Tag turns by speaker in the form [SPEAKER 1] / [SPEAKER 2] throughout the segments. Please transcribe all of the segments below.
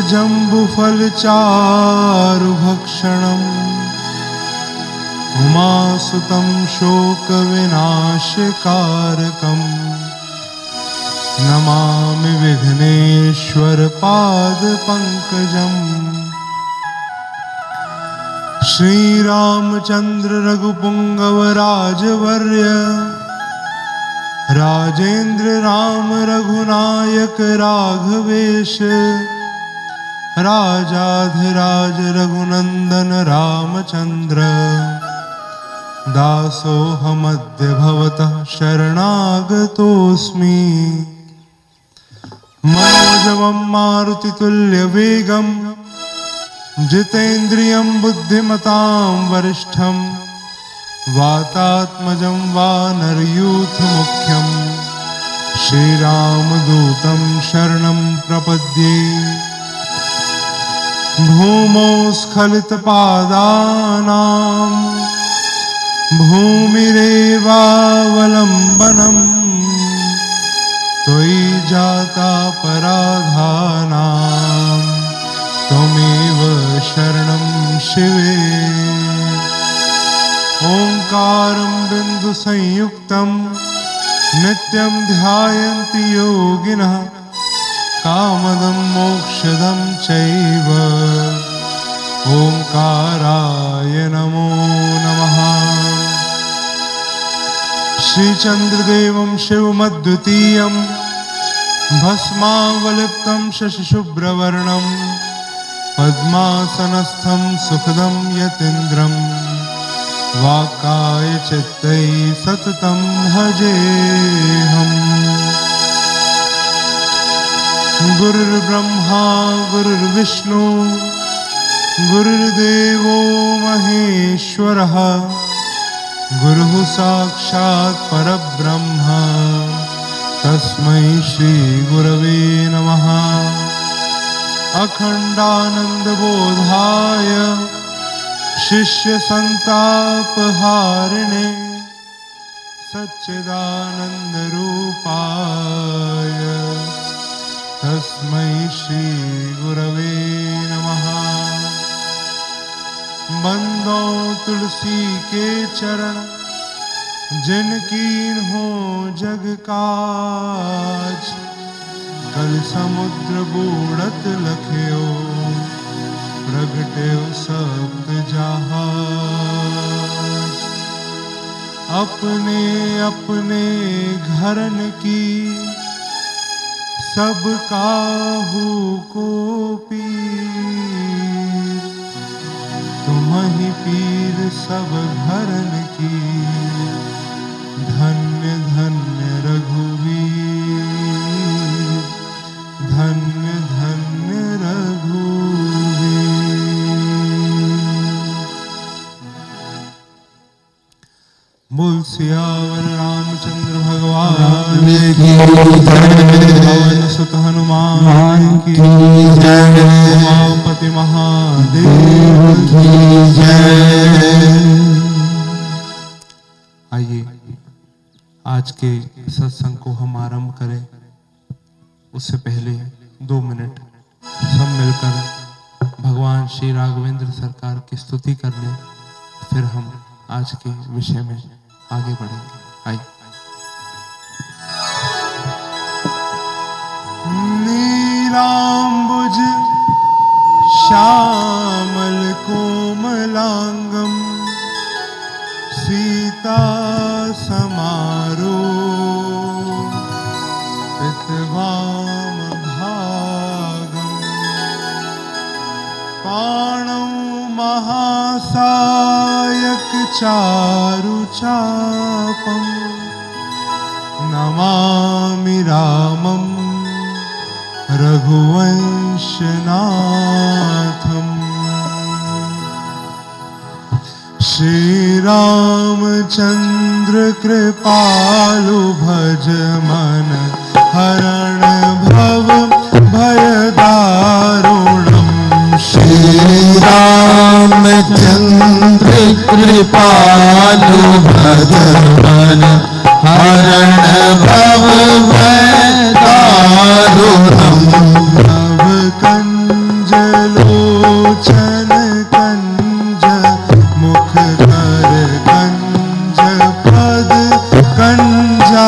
[SPEAKER 1] कपित्थजम्बुफलचारुभक्षणम् उमासुतं शोकविनाशकारकम्। नमामि विघ्नेश्वरपादपङ्कजम्। श्रीरामचन्द्र रघुपुङ्गवराजवर्य राजेन्द्र राम रघुनायक राघवेश राजाधिराज रघुनन्दन रामचन्द्र। दासोऽहमद्य भवतः शरणागतोऽस्मि। मनोजवं मारुतितुल्यवेगम् जितेन्द्रियं बुद्धिमतां वरिष्ठं वातात्मजं वानरयूथमुख्यं। श्रीरामदूतं शरणं प्रपद्ये भूमौ स्खलितपादानां भूमिरेवावलम्बनम् त्वयि जातापराधानाम् त्वमेव शरणं शिवे। ओङ्कारं बिन्दुसंयुक्तं नित्यं ध्यायन्ति योगिनः कामदं मोक्षदं चैव। ओङ्काराय नमो नमः। श्रीचन्द्रदेवं शिवमद्वितीयं भस्मावलिप्तं शशिशुभ्रवर्णम् पद्मासनस्थं सुखदं यतीन्द्रं। वाकाय चित्तै सततं भजेऽहम् गुरुर्ब्रह्मा गुरुर्विष्णु गुरुर्देवो महेश्वरः गुरुः साक्षात् परब्रह्म। तस्मै श्रीगुरवे नमः। अखण्डानन्दबोधाय शिष्यसन्तापहारिणे सच्चिदानन्दरूपाय तस्मै श्रीगुरवे नमः। बन्दो तुलसी के चरण जिनकी हो जग काज। कल समुद्र बूढ़त लखियो प्रगट्यो सप्त जहाज़। अपने अपने घरन की सब काहू को पीर। तुम ही पीर, सब घरन की। धन्य धन्य रघुवीर। धन्य धन्य रघुवीर। बोल सियावर भगवान
[SPEAKER 2] की
[SPEAKER 1] पवन सुत हनुमान की उमापति महादेव आइए आज के सत्संग को हम आरंभ करें। उससे पहले दो मिनट सब मिलकर भगवान श्री राघवेंद्र सरकार की स्तुति कर लें फिर हम आज के विषय में आगे बढ़ेंगे। आइए। नीलाम्बुज श्यामल कोमलाङ्गं सीता समारो पितवामभागम् पाणौ महासायक चारुचापम् नमामि रामं रघुवंशनाथम्। श्रीरामचन्द्रकृपालु भज मन हरण भव
[SPEAKER 3] भयदारुणं श्रीरामचन्द्रकृपालु भज मन
[SPEAKER 2] हरण भव भय कंजा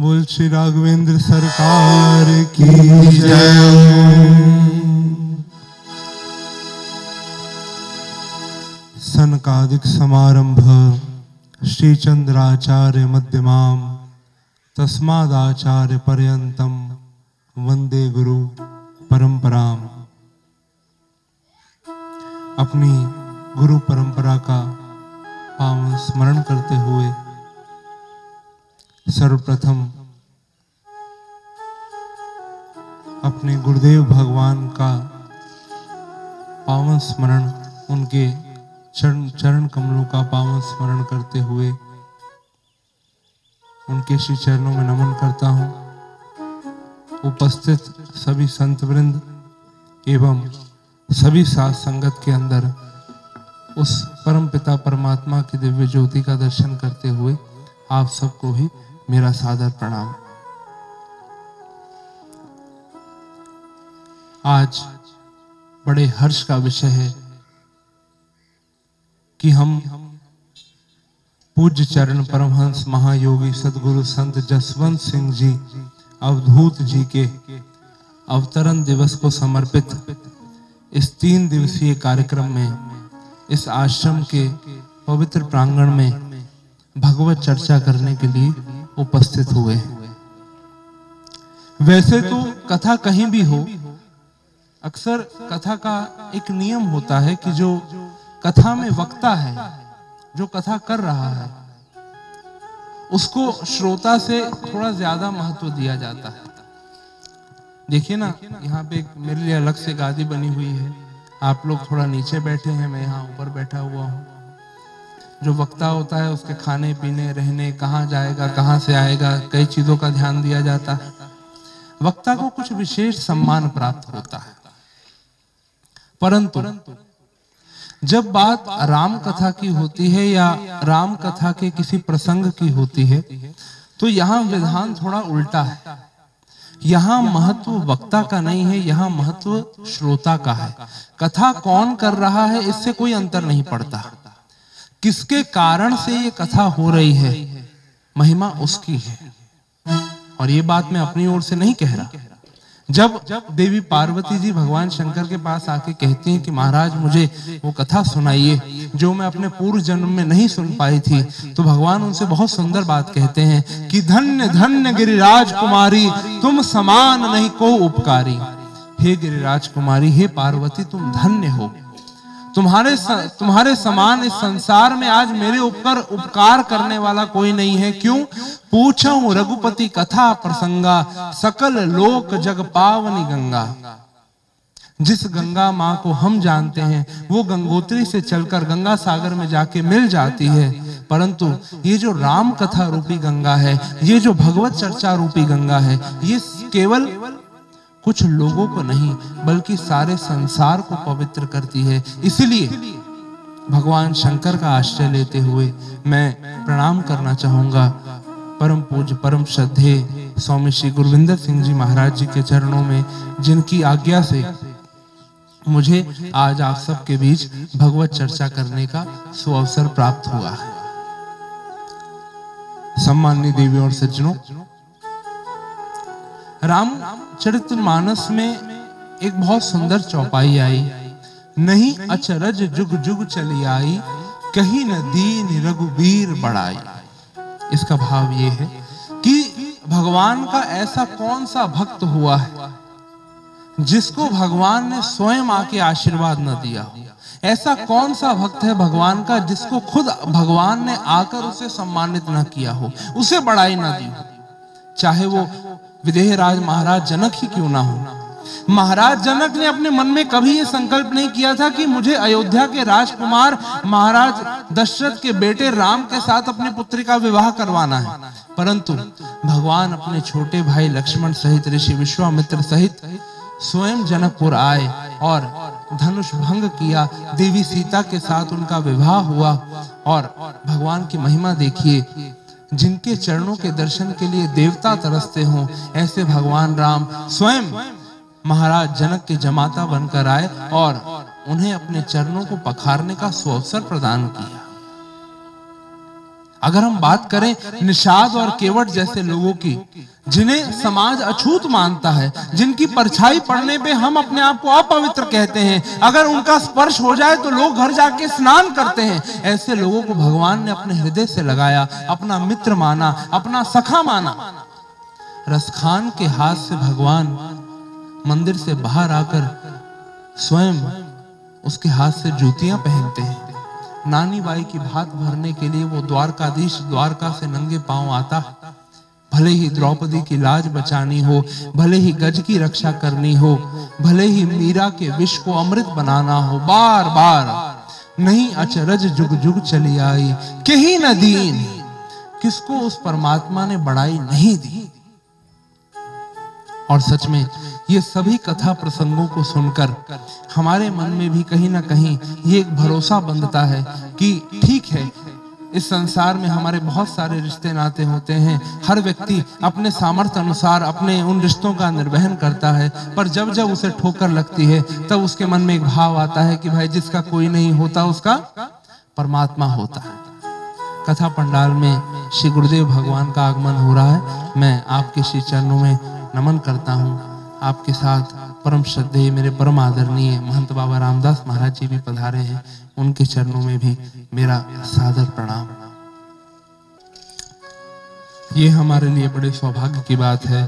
[SPEAKER 3] बोल, श्री राघवेंद्र सरकार की
[SPEAKER 2] जय।
[SPEAKER 3] सनकादिक समारंभ श्री चंद्राचार्य मध्यमाम, तस्मादाचार्य पर्यंतम, वंदे गुरु परंपराम। अपनी गुरु परंपरा का पावन स्मरण करते हुए सर्वप्रथम अपने गुरुदेव भगवान का पावन स्मरण, उनके चरण चरण कमलों का पावन स्मरण करते हुए उनके श्री चरणों में नमन करता हूँ। उपस्थित सभी संत वृंद एवं सभी साथ संगत के अंदर उस परम पिता परमात्मा की दिव्य ज्योति का दर्शन करते हुए आप सबको भी मेरा सादर प्रणाम। आज बड़े हर्ष का विषय है कि हम पूज्य चरण परमहंस महायोगी सदगुरु संत जसवंत सिंह जी, अवधूत जी के अवतरण दिवस को समर्पित इस तीन दिवसीय कार्यक्रम में, इस आश्रम के पवित्र प्रांगण में भगवत चर्चा करने के लिए उपस्थित हुए। वैसे तो कथा कहीं भी हो, अक्सर कथा का एक नियम होता है कि जो कथा में वक्ता है, जो कथा कर रहा है, उसको श्रोता से थोड़ा ज़्यादा महत्व दिया जाता है। देखिए ना, यहाँ पे मेरे लिए अलग से गादी बनी हुई है। आप लोग थोड़ा नीचे बैठे हैं, मैं यहाँ ऊपर बैठा हुआ हूँ। जो वक्ता होता है, उसके खाने, पीने, रहने, कहाँ जाएगा, कहाँ से आएगा, कई चीज़ों का ध्यान दिया जाता है। वक्ता को कुछ विशेष सम्मान प्राप्त होता है। परंतु, जब बात राम कथा की होती है या राम कथा के किसी प्रसंग की होती है तो यहाँ विधान थोड़ा उल्टा है। यहाँ महत्व वक्ता का नहीं है, यहाँ महत्व श्रोता का है। कथा कौन कर रहा है, इससे कोई अंतर नहीं पड़ता। किसके कारण से ये कथा हो रही है? महिमा उसकी है। और ये बात मैं अपनी ओर से नहीं कह रहा। जब जब देवी पार्वती जी भगवान शंकर के पास आके कहती हैं कि महाराज, मुझे वो कथा सुनाइए, जो मैं अपने पूर्व जन्म में नहीं सुन पाई थी तो भगवान उनसे बहुत सुंदर बात कहते हैं कि, धन्य धन्य गिरिराज कुमारी, तुम समान नहीं को उपकारी। हे गिरिराज कुमारी, हे पार्वती, तुम धन्य हो। तुम्हारे स, तुम्हारे समान इस संसार में आज मेरे ऊपर उपकार करने वाला कोई नहीं है। क्यों? पूछो रघुपति कथा प्रसंगा सकल लोक जग पावनी गंगा। जिस गंगा माँ को हम जानते हैं वो गंगोत्री से चलकर गंगा सागर में जाके मिल जाती है। परंतु ये जो राम कथा रूपी गंगा है ये जो भगवत चर्चा रूपी गंगा है ये केवल कुछ लोगों को नहीं, बल्कि सारे संसार को पवित्र करती है। इसलिए भगवान शंकर का आश्रय लेते हुए मैं प्रणाम करना चाहूँगा। परम पूज्य परम श्रद्धे स्वामी श्री गुरविंदर सिंह जी महाराज जी के चरणों में, जिनकी आज्ञा से मुझे आज आप सबके बीच भगवत चर्चा करने का सुअवसर प्राप्त हुआ। है सम्मान्य देवी और सज्जनों, राम चरित्र मानस में एक बहुत सुंदर चौपाई आई। नहीं अचरज जुग जुग चली आई, कहीं न दीन रघुवीर बढ़ाई। इसका भाव ये है कि भगवान का ऐसा कौन सा भक्त हुआ है, जिसको भगवान ने स्वयं आके आशीर्वाद न दिया ऐसा कौन सा भक्त है भगवान का, जिसको खुद भगवान ने आकर उसे सम्मानित न किया हो, उसे बड़ाई न दी हो। चाहे वो विदेह राज महाराज जनक ही क्यों ना हो? महाराज जनक ने अपने मन में कभी ये संकल्प नहीं किया था कि मुझे अयोध्या के राजकुमार महाराज दशरथ के बेटे राम के साथ अपनी पुत्री का विवाह करवाना है। परंतु भगवान अपने छोटे भाई लक्ष्मण सहित ऋषि विश्वामित्र सहित स्वयं जनकपुर आए और धनुष भंग किया, देवी सीता के साथ उनका विवाह हुआ और भगवान की महिमा देखिए जिनके चरणों के दर्शन के लिए देवता तरसते हों, ऐसे भगवान राम स्वयं महाराज जनक के जमाता बनकर आए और उन्हें अपने चरणों को पखारने का सुअवसर प्रदान किया। अगर हम बात करें निषाद और केवट जैसे लोगों की, जिन्हें समाज अछूत मानता है, जिनकी परछाई पड़ने पे हम अपने आप को अपवित्र कहते हैं, अगर उनका स्पर्श हो जाए तो लोग घर जाके स्नान करते हैं। ऐसे लोगों को भगवान ने अपने हृदय से लगाया, अपना मित्र माना, अपना सखा माना। रसखान के हाथ से भगवान मंदिर से बाहर आकर स्वयं उसके हाथ से जूतियाँ पहनते हैं। नानी बाई की भात भरने के लिए वो द्वारकाधीश द्वारका से नंगे पाँव आता। भले ही द्रौपदी की लाज बचानी हो, भले ही गज की रक्षा करनी हो, भले ही मीरा के विष को अमृत बनाना हो, बार बार। नहीं अचरज जुग जुग चली आई, कहीं न दीन। किसको उस परमात्मा ने बड़ाई नहीं दी? और सच में ये सभी कथा प्रसंगों को सुनकर हमारे मन में भी कहीं ना कहीं ये एक भरोसा बंधता है कि ठीक है, इस संसार में हमारे बहुत सारे रिश्ते नाते होते हैं। हर व्यक्ति अपने सामर्थ्य अनुसार अपने उन रिश्तों का निर्वहन करता है, पर जब जब उसे ठोकर लगती है, तब उसके मन में एक भाव आता है कि भाई जिसका कोई नहीं होता, उसका परमात्मा होता है। कथा पंडाल में श्री गुरुदेव भगवान का आगमन हो रहा है। मैं आपके श्री चरणों में नमन करता हूँ। आपके साथ परम श्रद्धेय मेरे परम आदरणीय महंत बाबा रामदास महाराज जी भी पधारे हैं। उनके चरणों में भी मेरा सादर प्रणाम। ये हमारे लिए बड़े सौभाग्य की बात है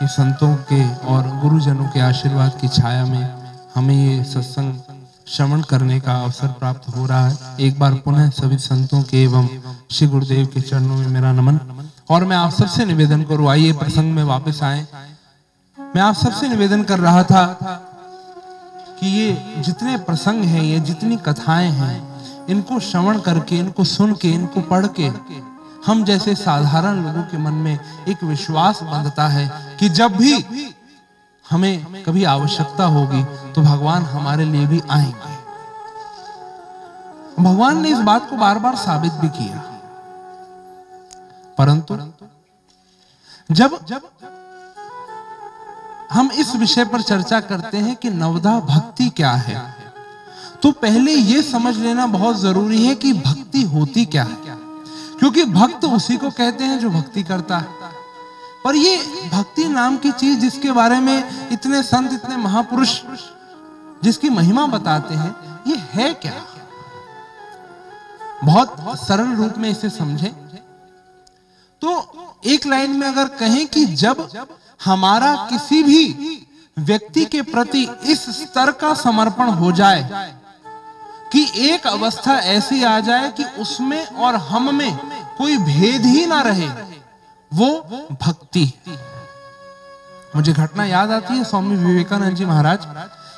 [SPEAKER 3] कि संतों के और गुरुजनों के आशीर्वाद की छाया में हमें ये सत्संग श्रवण करने का अवसर प्राप्त हो रहा है। एक बार पुनः सभी संतों के एवं श्री गुरुदेव के चरणों में मेरा नमन। और मैं आप सबसे निवेदन करूँ, आइए प्रसंग में वापस आए। मैं आप सबसे निवेदन कर रहा था कि ये जितने प्रसंग हैं, ये जितनी कथाएँ हैं, इनको श्रवण करके, इनको सुन के, इनको पढ़ के, हम जैसे साधारण लोगों के मन में एक विश्वास बंधता है कि जब भी हमें कभी आवश्यकता होगी तो भगवान हमारे लिए भी आएँगे। भगवान ने इस बात को बार बार साबित भी किया। परंतु जब जब हम इस विषय पर चर्चा करते हैं कि नवदा भक्ति क्या है। तो पहले यह समझ लेना बहुत ज़रूरी है कि भक्ति होती क्या है। क्योंकि भक्त उसी को कहते हैं जो भक्ति करता है। पर ये भक्ति नाम की चीज़ जिसके बारे में इतने संत, इतने महापुरुष जिसकी महिमा बताते हैं, ये है क्या? बहुत सरल रूप में इसे समझे। तो एक लाइन में अगर कहें कि जब हमारा किसी भी व्यक्ति के प्रति इस स्तर का समर्पण हो जाए कि एक अवस्था ऐसी आ जाए कि उसमें और हम में कोई भेद ही ना रहे वो भक्ति। मुझे घटना याद आती है स्वामी विवेकानंद जी महाराज।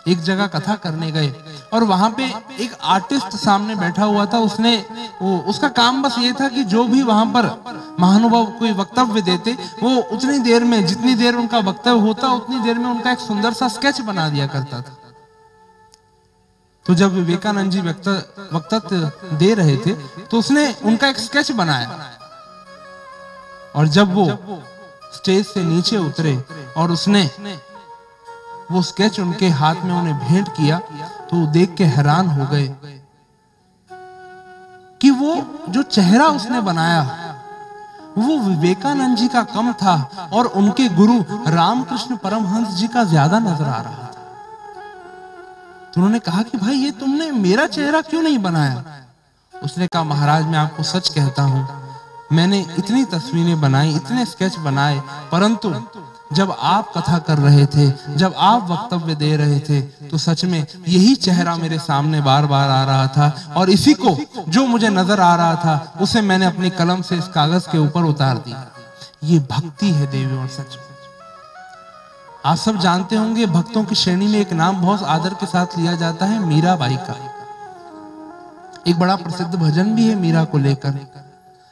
[SPEAKER 3] एक जगह कथा करने गए। और वहाँ पे एक आर्टिस्ट सामने बैठा हुआ था, उसने वो, उसका काम बस ये था कि जो भी वहाँ पर महानुभाव कोई वक्तव्य देते, वो उतनी देर में, जितनी देर उनका वक्तव्य होता, उतनी देर में उनका एक सुंदर सा स्केच बना दिया करता था। तो जब विवेकानंद जी वक्तव्य दे रहे थे तो उसने उनका एक स्केच बनाया। और जब वो स्टेज से नीचे उतरे, और उसने वो स्केच उनके हाथ में उन्हें भेंट किया तो वो देख के हैरान हो गए कि वो जो चेहरा उसने बनाया, वो विवेकानंद जी का कम था और उनके गुरु रामकृष्ण परमहंस जी का ज़्यादा नज़र आ रहा था। तो उन्होंने कहा कि भाई, ये तुमने मेरा चेहरा क्यों नहीं बनाया? उसने कहा, महाराज, मैं आपको सच कहता हूँ, मैंने इतनी तस्वीरें बनाई, इतने स्केच बनाए, परंतु जब आप कथा कर रहे थे, जब आप वक्तव्य दे रहे थे तो सच में यही चेहरा मेरे सामने बार बार आ रहा था और इसी को जो मुझे नज़र आ रहा था, उसे मैंने अपनी कलम से इस कागज़ के ऊपर उतार दिया। ये भक्ति है देवी और सच में। आप सब जानते होंगे, भक्तों की श्रेणी में एक नाम बहुत आदर के साथ लिया जाता है मीराबाई का। एक बड़ा प्रसिद्ध भजन भी है मीरा को लेकर।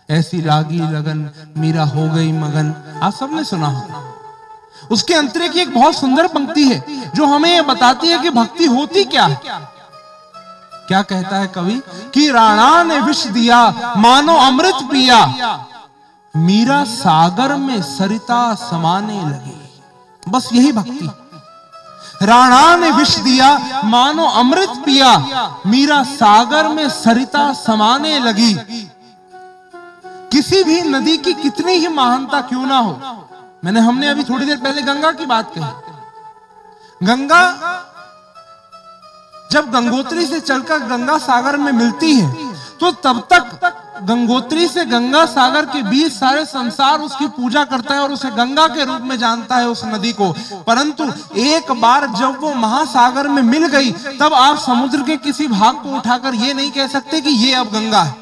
[SPEAKER 3] ऐसी लागी लगन, मीरा हो गई मगन। आप सबने सुना होगा। उसके अंतरे की एक बहुत सुंदर पंक्ति है, जो हमें यह बताती है कि भक्ति होती क्या है। क्या कहता है कवि? कि राणा ने विष दिया, मानो अमृत पिया। मीरा सागर में सरिता समाने लगी। बस यही भक्ति। राणा ने विष दिया, मानो अमृत पिया। मीरा सागर में सरिता समाने लगी। किसी भी नदी की कितनी ही महानता क्यों ना हो। मैंने हमने अभी थोड़ी देर पहले गंगा की बात कही। गंगा जब गंगोत्री से चलकर गंगा सागर में मिलती है तो तब तक गंगोत्री से गंगा सागर के बीच सारे संसार उसकी पूजा करता है और उसे गंगा के रूप में जानता है उस नदी को। परंतु एक बार जब वो महासागर में मिल गई, तब आप समुद्र के किसी भाग को उठाकर ये नहीं कह सकते कि ये अब गंगा है।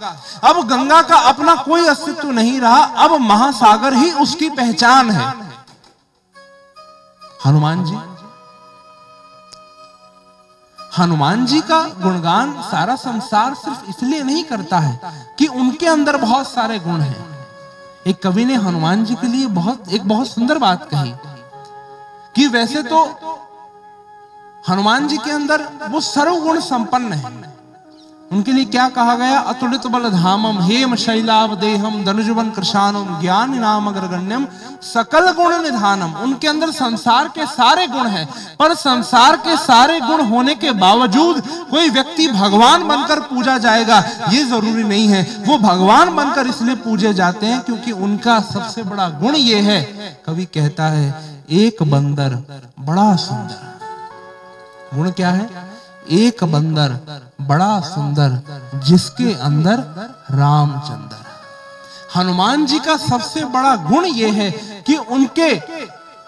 [SPEAKER 3] अब गंगा का अपना कोई अस्तित्व नहीं रहा, अब महासागर ही उसकी पहचान है। हनुमान जी हनुमान जी का गुणगान सारा संसार सिर्फ़ इसलिए नहीं करता है कि उनके अंदर बहुत सारे गुण हैं। एक कवि ने हनुमान जी के लिए बहुत, एक बहुत सुंदर बात कही कि वैसे तो हनुमान जी के अंदर वो सर्वगुण संपन्न है। उनके लिए क्या कहा गया? अतुलित बल धामम हेम शैलाव देहम धनुजवन कृषानम ज्ञान नाम अग्रगण्यम सकल गुण निधानम। उनके अंदर संसार के सारे गुण हैं, पर संसार के सारे गुण होने के बावजूद कोई व्यक्ति भगवान बनकर पूजा जाएगा, ये ज़रूरी नहीं है। वो भगवान बनकर इसलिए पूजे जाते हैं क्योंकि उनका सबसे बड़ा गुण ये है। कवि कहता है, एक बंदर बड़ा सुंदर। गुण क्या है? एक बंदर बड़ा सुंदर, जिसके अंदर रामचंद्र हनुमान जी का सबसे बड़ा गुण यह है कि उनके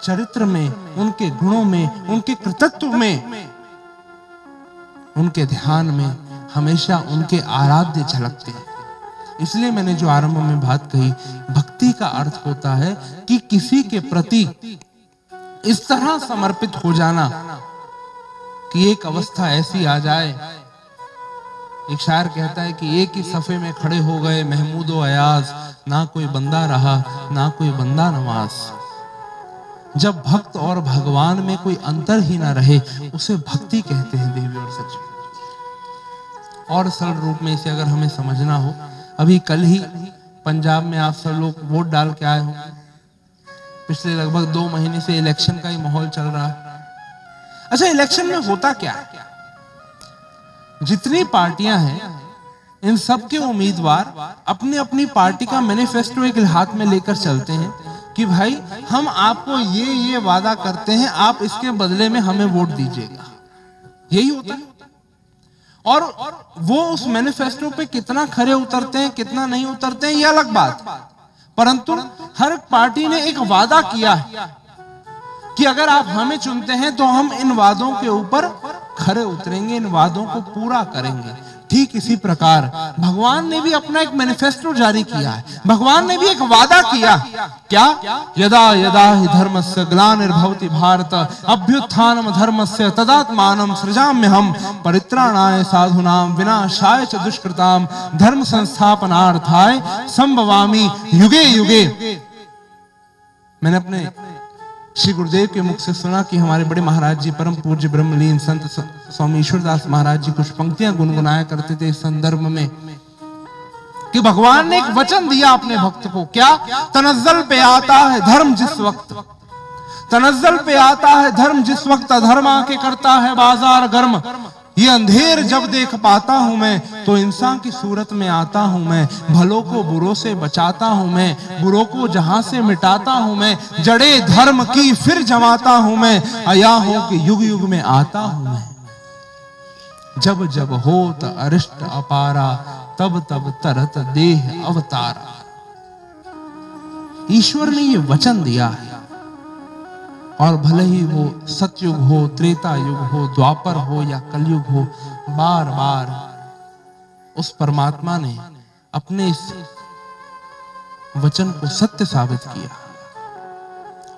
[SPEAKER 3] चरित्र में, उनके गुणों में, उनके कृतत्व में, उनके ध्यान में हमेशा उनके आराध्य झलकते हैं। इसलिए मैंने जो आरंभ में बात कही, भक्ति का अर्थ होता है कि किसी के प्रति इस तरह समर्पित हो जाना कि एक अवस्था ऐसी आ जाए एक शायर कहता है कि एक ही सफे में खड़े हो गए महमूद अयाज, ना कोई बंदा रहा, ना कोई बंदा नवाज़। जब भक्त और भगवान में कोई अंतर ही ना रहे, उसे भक्ति कहते हैं देवी और सच और सरल रूप में इसे अगर हमें समझना हो, अभी कल ही पंजाब में आप सब लोग वोट डाल के आए हो। पिछले लगभग दो महीने से इलेक्शन का ही माहौल चल रहा है। अच्छा इलेक्शन में होता क्या? है जितनी पार्टियाँ हैं, इन सब के उम्मीदवार अपनी अपनी पार्टी का मैनिफेस्टो एक हाथ में लेकर चलते हैं कि भाई, हम आपको ये ये वादा करते हैं, आप इसके बदले में हमें वोट दीजिएगा। यही होता है। और वो उस मैनिफेस्टो पे कितना खरे उतरते हैं, कितना नहीं उतरते हैं, ये अलग बात। परंतु हर पार्टी ने एक वादा किया है। कि अगर आप हमें चुनते हैं तो हम इन वादों के ऊपर खरे उतरेंगे, इन वादों को पूरा करेंगे। ठीक इसी प्रकार, भगवान ने भी अपना एक मैनिफेस्टो जारी किया है। भगवान ने भी एक वादा किया। क्या? यदा यदा ही धर्म से ग्लानिर्भवती भारत, अभ्युत्थानम धर्म से तदात्मान सृजाम्य हम परित्राणाय साधुनाम विनाशाय च दुष्कृताम धर्म संस्थापनार्थाय संभवामी। युगे युगे। मैंने अपने श्री गुरुदेव के मुख से सुना कि हमारे बड़े महाराज जी परम पूज्य, ब्रह्मलीन संत स्वामी ईश्वरदास महाराज जी कुछ पंक्तियाँ गुनगुनाया करते थे इस संदर्भ में कि भगवान ने एक वचन दिया अपने भक्त को, क्या तनजल पे आता है धर्म जिस वक्त? तनजल पे आता है धर्म जिस वक्त? अधर्म आके करता है बाज़ार गर्म। ये अंधेर जब देख पाता हूँ मैं तो इंसान की सूरत में आता हूँ मैं। भलों को बुरों से बचाता हूँ मैं, बुरों को जहाँ से मिटाता हूँ मैं, जड़े धर्म की फिर जमाता हूँ मैं। अया हो कि युग युग में आता हूँ मैं। जब जब हो त अरिष्ट अपारा, तब तब तरत देह अवतारा। ईश्वर ने ये वचन दिया है। और भले ही वो सतयुग हो त्रेता युग हो, द्वापर हो या कलयुग हो बार बार उस परमात्मा ने अपने इस वचन को सत्य साबित किया।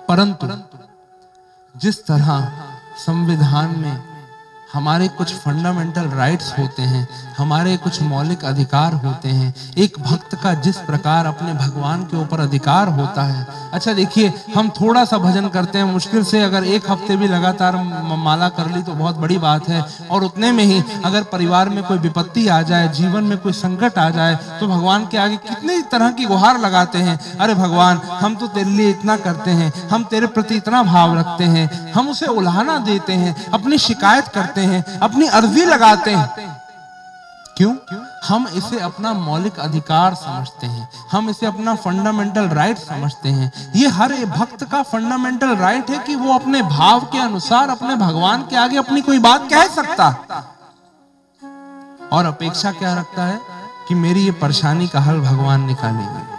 [SPEAKER 3] परंतु जिस तरह संविधान में हमारे कुछ फंडामेंटल राइट्स होते हैं, हमारे कुछ मौलिक अधिकार होते हैं। एक भक्त का जिस प्रकार अपने भगवान के ऊपर अधिकार होता है। अच्छा देखिए, हम थोड़ा सा भजन करते हैं, मुश्किल से अगर एक हफ़्ते भी लगातार माला कर ली तो बहुत बड़ी बात है। और उतने में ही अगर परिवार में कोई विपत्ति आ जाए, जीवन में कोई संकट आ जाए तो भगवान के आगे कितनी तरह की गुहार लगाते हैं। अरे भगवान, हम तो तेरे लिए इतना करते हैं, हम तेरे प्रति इतना भाव रखते हैं, हम उसे उल्हाना देते हैं, अपनी शिकायत करते हैं हैं, अपनी अर्जी लगाते हैं। क्यों? हम इसे अपना मौलिक अधिकार समझते हैं। हम इसे अपना फंडामेंटल राइट समझते हैं। ये हर भक्त का फंडामेंटल राइट है कि वो अपने भाव के अनुसार, अपने भगवान के आगे अपनी कोई बात कह सकता। और अपेक्षा क्या रखता है? कि मेरी ये परेशानी का हल भगवान निकालेंगे।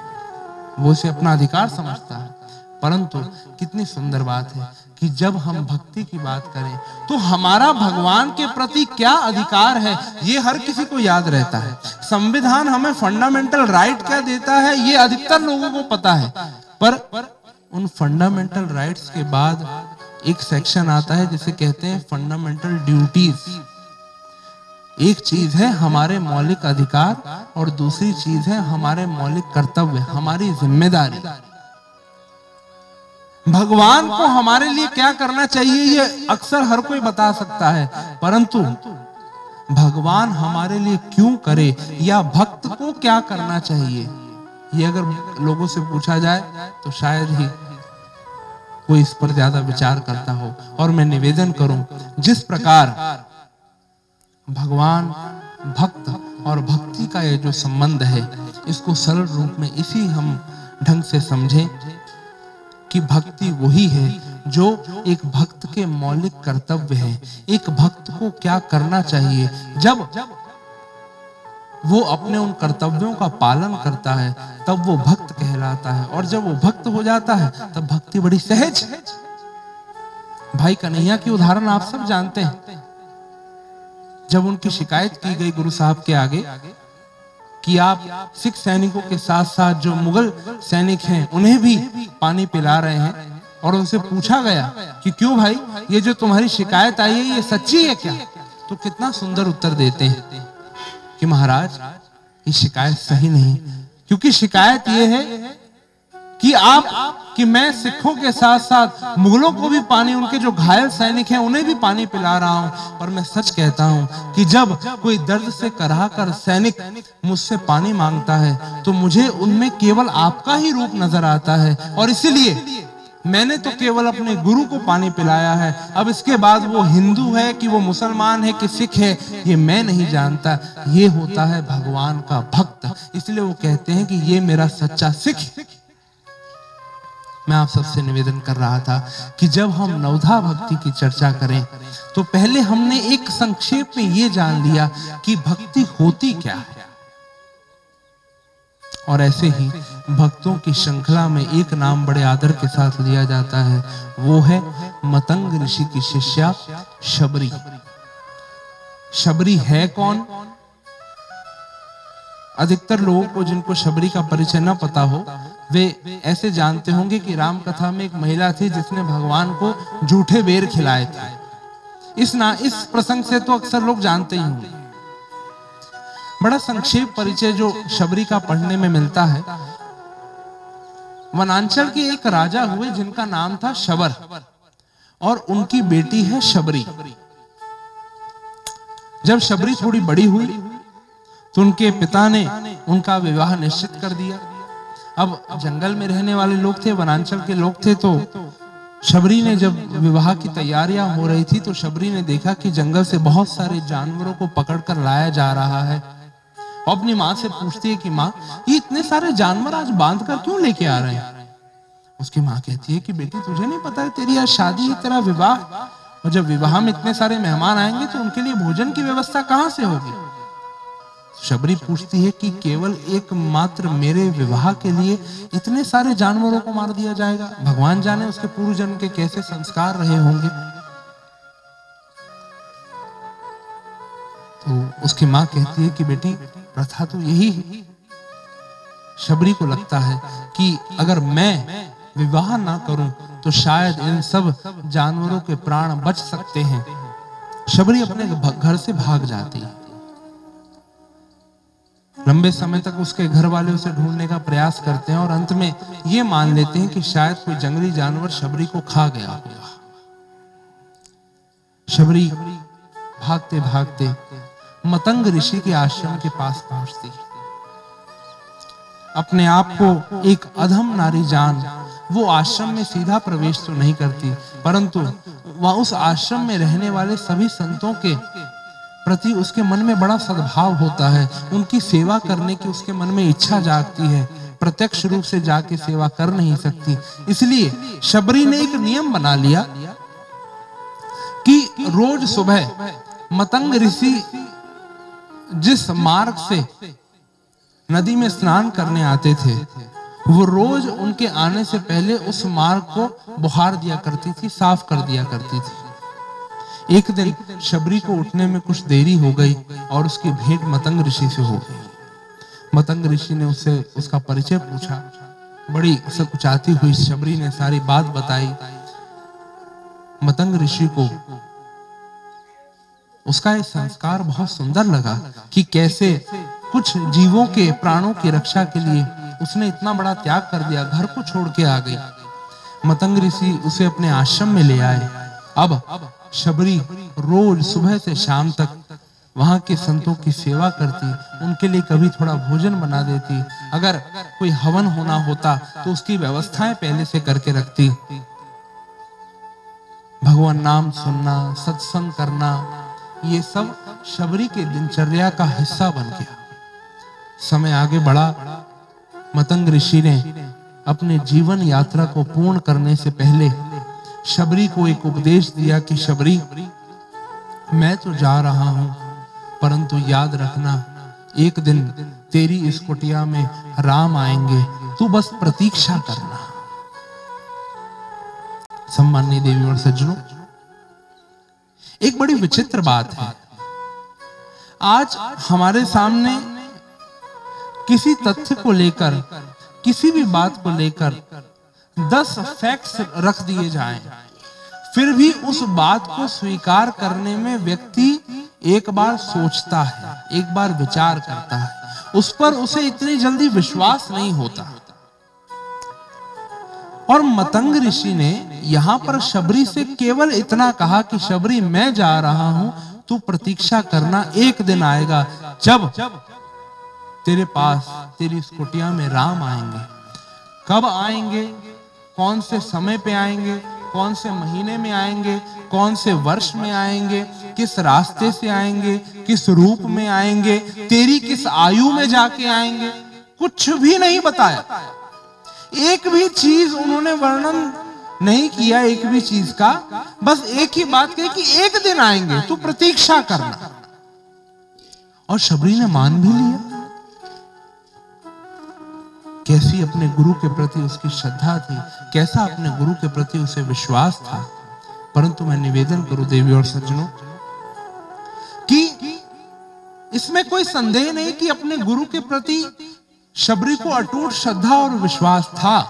[SPEAKER 3] वो इसे अपना अधिकार समझता है। परंतु कितनी सुंदर बात है। कि जब हम भक्ति की बात करें तो हमारा भगवान के प्रति क्या अधिकार है, ये हर किसी को याद रहता है। संविधान हमें फंडामेंटल राइट क्या देता है, ये अधिकतर लोगों को पता है। पर उन फंडामेंटल राइट्स के बाद एक सेक्शन आता है, जिसे कहते हैं फंडामेंटल ड्यूटीज़ एक चीज़ है हमारे मौलिक अधिकार और दूसरी चीज़ है हमारे मौलिक कर्तव्य, हमारी ज़िम्मेदारी। भगवान को हमारे लिए क्या करना चाहिए, ये अक्सर हर कोई बता सकता है। परंतु भगवान हमारे लिए क्यों करे, या भक्त को क्या करना चाहिए, ये अगर लोगों से पूछा जाए तो शायद ही कोई इस पर ज़्यादा विचार करता हो। और मैं निवेदन करूँ, जिस प्रकार भगवान भक्त और भक्ति का ये जो संबंध है, इसको सरल रूप में इसी हम ढंग से समझें। कि भक्ति वही है, जो एक भक्त के मौलिक कर्तव्य है। एक भक्त को क्या करना चाहिए? जब वो अपने उन कर्तव्यों का पालन करता है, तब वो भक्त कहलाता है। और जब वो भक्त हो जाता है, तब भक्ति बड़ी सहज भाई कन्हैया की उदाहरण आप सब जानते हैं। जब उनकी शिकायत की गई गुरु साहब के आगे कि आप सिख सैनिकों के साथ साथ जो मुगल सैनिक हैं, उन्हें भी पानी पिला रहे हैं। और उनसे पूछा गया कि क्यों भाई, ये जो तुम्हारी शिकायत आई है, ये सच्ची है क्या? तो कितना सुंदर उत्तर देते हैं कि महाराज, ये शिकायत सही नहीं, क्योंकि शिकायत ये है कि आप, कि मैं सिखों के साथ साथ मुगलों को भी पानी, उनके जो घायल सैनिक हैं, उन्हें भी पानी पिला रहा हूँ। और मैं सच कहता हूँ कि जब कोई दर्द से कराह कर सैनिक मुझसे पानी माँगता है तो मुझे उनमें केवल आपका ही रूप नज़र आता है। और इसीलिए मैंने तो केवल अपने गुरु को पानी पिलाया है। अब इसके बाद वो हिंदू है कि वो मुसलमान है कि सिख है, ये मैं नहीं जानता। ये होता है भगवान का भक्त। इसलिए वो कहते हैं कि ये मेरा सच्चा सिख मैं आप सबसे निवेदन कर रहा था कि जब हम नवधा भक्ति की चर्चा करें तो पहले हमने एक संक्षेप में ये जान लिया कि भक्ति होती क्या है। और ऐसे ही भक्तों की श्रृंखला में एक नाम बड़े आदर के साथ लिया जाता है, वो है मतंग ऋषि की शिष्या शबरी। शबरी है कौन? अधिकतर लोगों को जिनको शबरी का परिचय न पता हो वे ऐसे जानते होंगे कि राम कथा में एक महिला थी जिसने भगवान को जूठे बेर खिलाए थे। इस ना, इस प्रसंग से तो अक्सर लोग जानते ही होंगे। बड़ा संक्षेप परिचय जो शबरी का पढ़ने में मिलता है। वनांचल के एक राजा हुए जिनका नाम था शबर, और उनकी बेटी है शबरी। जब शबरी थोड़ी बड़ी हुई तो उनके पिता ने उनका विवाह निश्चित कर दिया। अब जंगल में रहने वाले लोग थे, वनांचल के लोग थे तो शबरी ने जब विवाह की तैयारियाँ हो रही थी तो शबरी ने देखा कि जंगल से बहुत सारे जानवरों को पकड़कर लाया जा रहा है। और अपनी माँ से पूछती है कि, माँ, ये इतने सारे जानवर आज बाँध कर क्यों लेके आ रहे हैं? उसकी माँ कहती है कि, बेटी, तुझे नहीं पता है, तेरी आज शादी है, तेरा विवाह और जब विवाह में इतने सारे मेहमान आएँगे तो उनके लिए भोजन की व्यवस्था कहाँ से होगी? शबरी पूछती है कि केवल एक मात्र मेरे विवाह के लिए इतने सारे जानवरों को मार दिया जाएगा? भगवान जाने उसके पूर्व जन्म के कैसे संस्कार रहे होंगे? तो उसकी माँ कहती है कि बेटी, प्रथा तो यही है। शबरी को लगता है कि अगर मैं विवाह ना करूँ तो शायद इन सब जानवरों के प्राण बच सकते हैं। शबरी अपने घर से भाग जाती है। लंबे समय तक उसके घर वाले उसे ढूँढने का प्रयास करते हैं और अंत में ये मान लेते हैं कि शायद कोई जंगली जानवर शबरी को खा गया शबरी भागते भागते मतंग ऋषि के आश्रम के पास पहुँचती। अपने आप को एक अधम नारी जान, वो आश्रम में सीधा प्रवेश तो नहीं करती, परंतु वह उस आश्रम में रहने वाले सभी संतों के प्रति उसके मन में बड़ा सद्भाव होता है। उनकी सेवा करने की उसके मन में इच्छा जागती है। प्रत्यक्ष रूप से जाके सेवा कर नहीं सकती। इसलिए शबरी ने एक नियम बना लिया कि रोज सुबह मतंग ऋषि जिस मार्ग से नदी में स्नान करने आते थे, वो रोज उनके आने से पहले उस मार्ग को बुहार दिया करती थी, साफ़ कर दिया करती थी। एक दिन शबरी को उठने में कुछ देरी हो गई और उसकी भेंट मतंग ऋषि से हो गई। मतंग ऋषि ने उससे, उसका परिचय पूछा। बड़ी सकुचाती हुई शबरी ने सारी बात बताई। मतंग ऋषि को उसका एक संस्कार बहुत सुंदर लगा कि कैसे कुछ जीवों के, प्राणों की रक्षा के लिए उसने इतना बड़ा त्याग कर दिया, घर को छोड़ के आ गई। मतंग ऋषि उसे अपने आश्रम में ले आए। अब शबरी रोज सुबह से शाम तक वहाँ के संतों की सेवा करती, उनके लिए कभी थोड़ा भोजन बना देती। अगर कोई हवन होना होता तो उसकी व्यवस्थाएँ पहले से करके रखती। भगवान नाम सुनना, सत्संग करना, ये सब शबरी के दिनचर्या का हिस्सा बन गया। समय आगे बढ़ा। मतंग ऋषि ने अपने जीवन यात्रा को पूर्ण करने से पहले शबरी को एक उपदेश दिया कि, शबरी, मैं तो जा रहा हूँ, परंतु याद रखना, एक दिन तेरी इस कुटिया में राम आएँगे, तू बस प्रतीक्षा करना। सम्मान्य देवी और सज्जनों, एक बड़ी विचित्र बात है। आज हमारे सामने किसी तथ्य को लेकर, किसी भी बात को लेकर दस फैक्ट्स रख दिए जाएँ। फिर भी उस बात को स्वीकार करने में व्यक्ति एक बार सोचता है, एक बार विचार करता है। उस पर उसे इतनी जल्दी विश्वास नहीं होता। और मतंग ऋषि ने यहाँ पर शबरी से केवल इतना कहा कि, शबरी, मैं जा रहा हूँ, तू प्रतीक्षा करना, एक दिन आएगा, जब तेरे पास, तेरी इस कुटिया में राम आएँगे। कब आएँगे? कौन से समय पे आएँगे, कौन से महीने में आएँगे, कौन से वर्ष में आएँगे, किस रास्ते से आएँगे, किस रूप में आएँगे, तेरी किस आयु में जाके आएँगे, कुछ भी नहीं बताया। एक भी चीज़ उन्होंने वर्णन नहीं किया एक भी चीज़ का, बस एक ही बात कही कि एक दिन आएँगे, तू प्रतीक्षा करना। और शबरी ने मान भी लिया। कैसी अपने गुरु के प्रति उसकी श्रद्धा थी, कैसा अपने गुरु के प्रति उसे विश्वास था। परंतु मैं निवेदन करूँ देवी और सज्जनों, कि इसमें कोई संदेह नहीं कि अपने गुरु के प्रति शबरी को अटूट श्रद्धा और विश्वास था।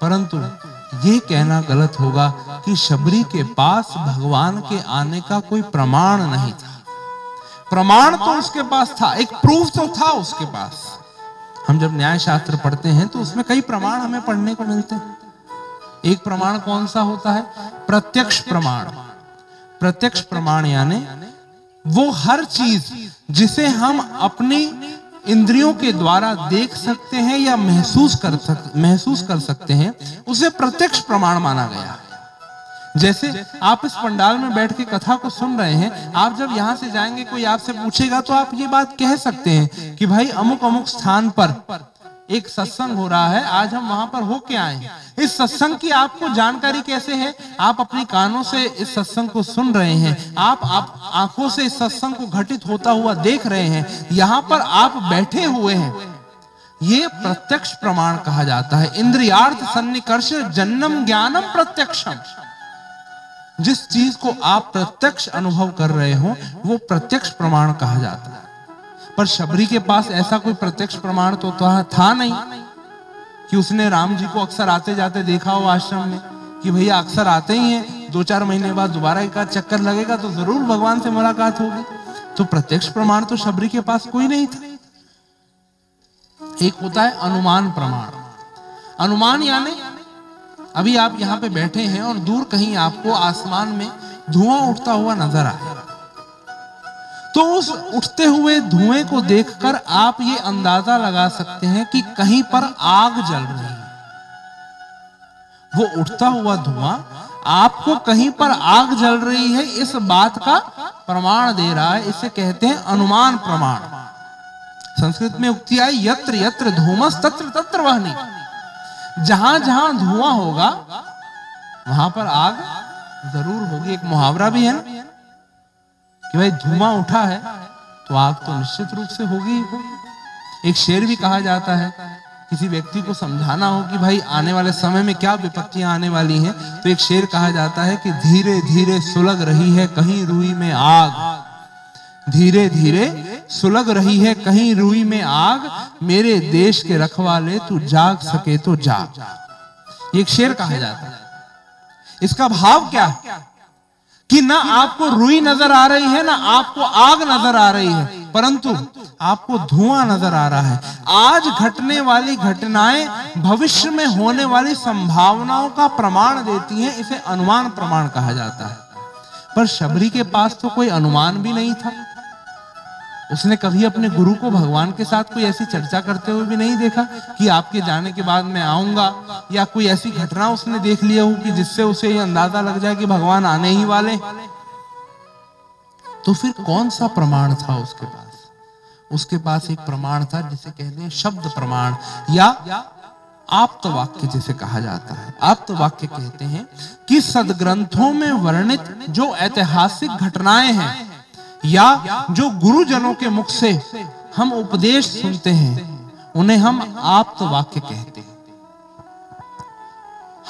[SPEAKER 3] परंतु यह कहना गलत होगा कि शबरी के पास भगवान के आने का कोई प्रमाण नहीं था। प्रमाण तो उसके पास था, एक प्रूफ तो था उसके पास। हम जब न्याय शास्त्र पढ़ते हैं तो उसमें कई प्रमाण हमें पढ़ने को मिलते हैं। एक प्रमाण कौन सा होता है? प्रत्यक्ष प्रमाण। प्रत्यक्ष प्रमाण यानी वो हर चीज़ जिसे हम अपनी इंद्रियों के द्वारा देख सकते हैं या महसूस कर सक, महसूस कर सकते हैं, उसे प्रत्यक्ष प्रमाण माना गया जैसे आप इस पंडाल में बैठ के कथा को सुन रहे हैं, आप जब यहाँ से जाएँगे, कोई आपसे पूछेगा तो आप ये बात कह सकते हैं कि भाई, अमुक अमुक स्थान पर एक सत्संग हो रहा है, आज हम वहाँ पर होके आए इस सत्संग की आपको जानकारी कैसे है? आप अपनी कानों से इस सत्संग को सुन रहे हैं, आप आप आँखों से इस सत्संग को घटित होता हुआ देख रहे हैं, यहाँ पर आप बैठे हुए हैं। ये प्रत्यक्ष प्रमाण कहा जाता है, इंद्रियार्थ सन्निकर्ष जन्म ज्ञानम प्रत्यक्षम। जिस चीज़ को आप प्रत्यक्ष अनुभव कर रहे हो, वो प्रत्यक्ष प्रमाण कहा जाता है। पर शबरी के पास ऐसा कोई प्रत्यक्ष प्रमाण तो था नहीं कि उसने राम जी को अक्सर आते जाते देखा हो आश्रम में कि भैया अक्सर आते ही हैं दो चार महीने बाद दोबारा एक चक्कर लगेगा तो ज़रूर भगवान से मुलाकात होगी। तो प्रत्यक्ष प्रमाण तो शबरी के पास कोई नहीं था। एक होता है अनुमान प्रमाण। अनुमान यानी अभी आप यहाँ पे बैठे हैं और दूर कहीं आपको आसमान में धुआँ उठता हुआ नज़र आए तो उस उठते हुए धुएँ को देखकर आप ये अंदाज़ा लगा सकते हैं कि कहीं पर आग जल रही है। वो उठता हुआ धुआँ आपको कहीं पर आग जल रही है, इस बात का प्रमाण दे रहा है। इसे कहते हैं अनुमान प्रमाण। संस्कृत में उक्ति आई, यत्र यत्र धूमस तत्र तत्र वहनी। जहाँ जहाँ धुआँ होगा, वहाँ पर आग ज़रूर होगी। एक मुहावरा भी है ना, कि भाई धुआँ उठा है तो आग तो निश्चित रूप से होगी। ही होगी एक शेर भी कहा जाता है, किसी व्यक्ति को समझाना हो कि भाई आने वाले समय में क्या विपत्तियाँ आने वाली हैं तो एक शेर कहा जाता है कि धीरे धीरे सुलग रही है कहीं रूई में आग। धीरे धीरे सुलग रही है, कहीं रुई में आग, मेरे देश के रखवाले तू जाग सके तो जाग एक शेर कहा जाता है। इसका भाव क्या है? कि ना आपको रुई नज़र आ रही है, ना आपको आग नज़र आ रही है, परंतु आपको धुआँ नज़र आ रहा है। आज घटने वाली घटनाएँ भविष्य में होने वाली संभावनाओं का प्रमाण देती हैं, इसे अनुमान प्रमाण कहा जाता है। पर शबरी के पास तो कोई अनुमान भी नहीं था। उसने कभी अपने गुरु को भगवान के साथ कोई ऐसी चर्चा करते हुए भी नहीं देखा कि आपके जाने के बाद मैं आऊँगा? या कोई ऐसी घटना उसने देख लिया हो कि जिससे उसे ये अंदाज़ा लग जाए कि भगवान आने ही वाले तो फिर कौन सा प्रमाण था उसके पास? उसके पास एक प्रमाण था जिसे कहते हैं शब्द प्रमाण, या आप्त वाक्य जिसे कहा जाता है। आप्त वाक्य कहते हैं कि सदग्रंथों में वर्णित जो ऐतिहासिक घटनाएँ हैं या जो गुरुजनों के मुख से हम उपदेश सुनते हैं, उन्हें हम आप्त वाक्य कहते हैं।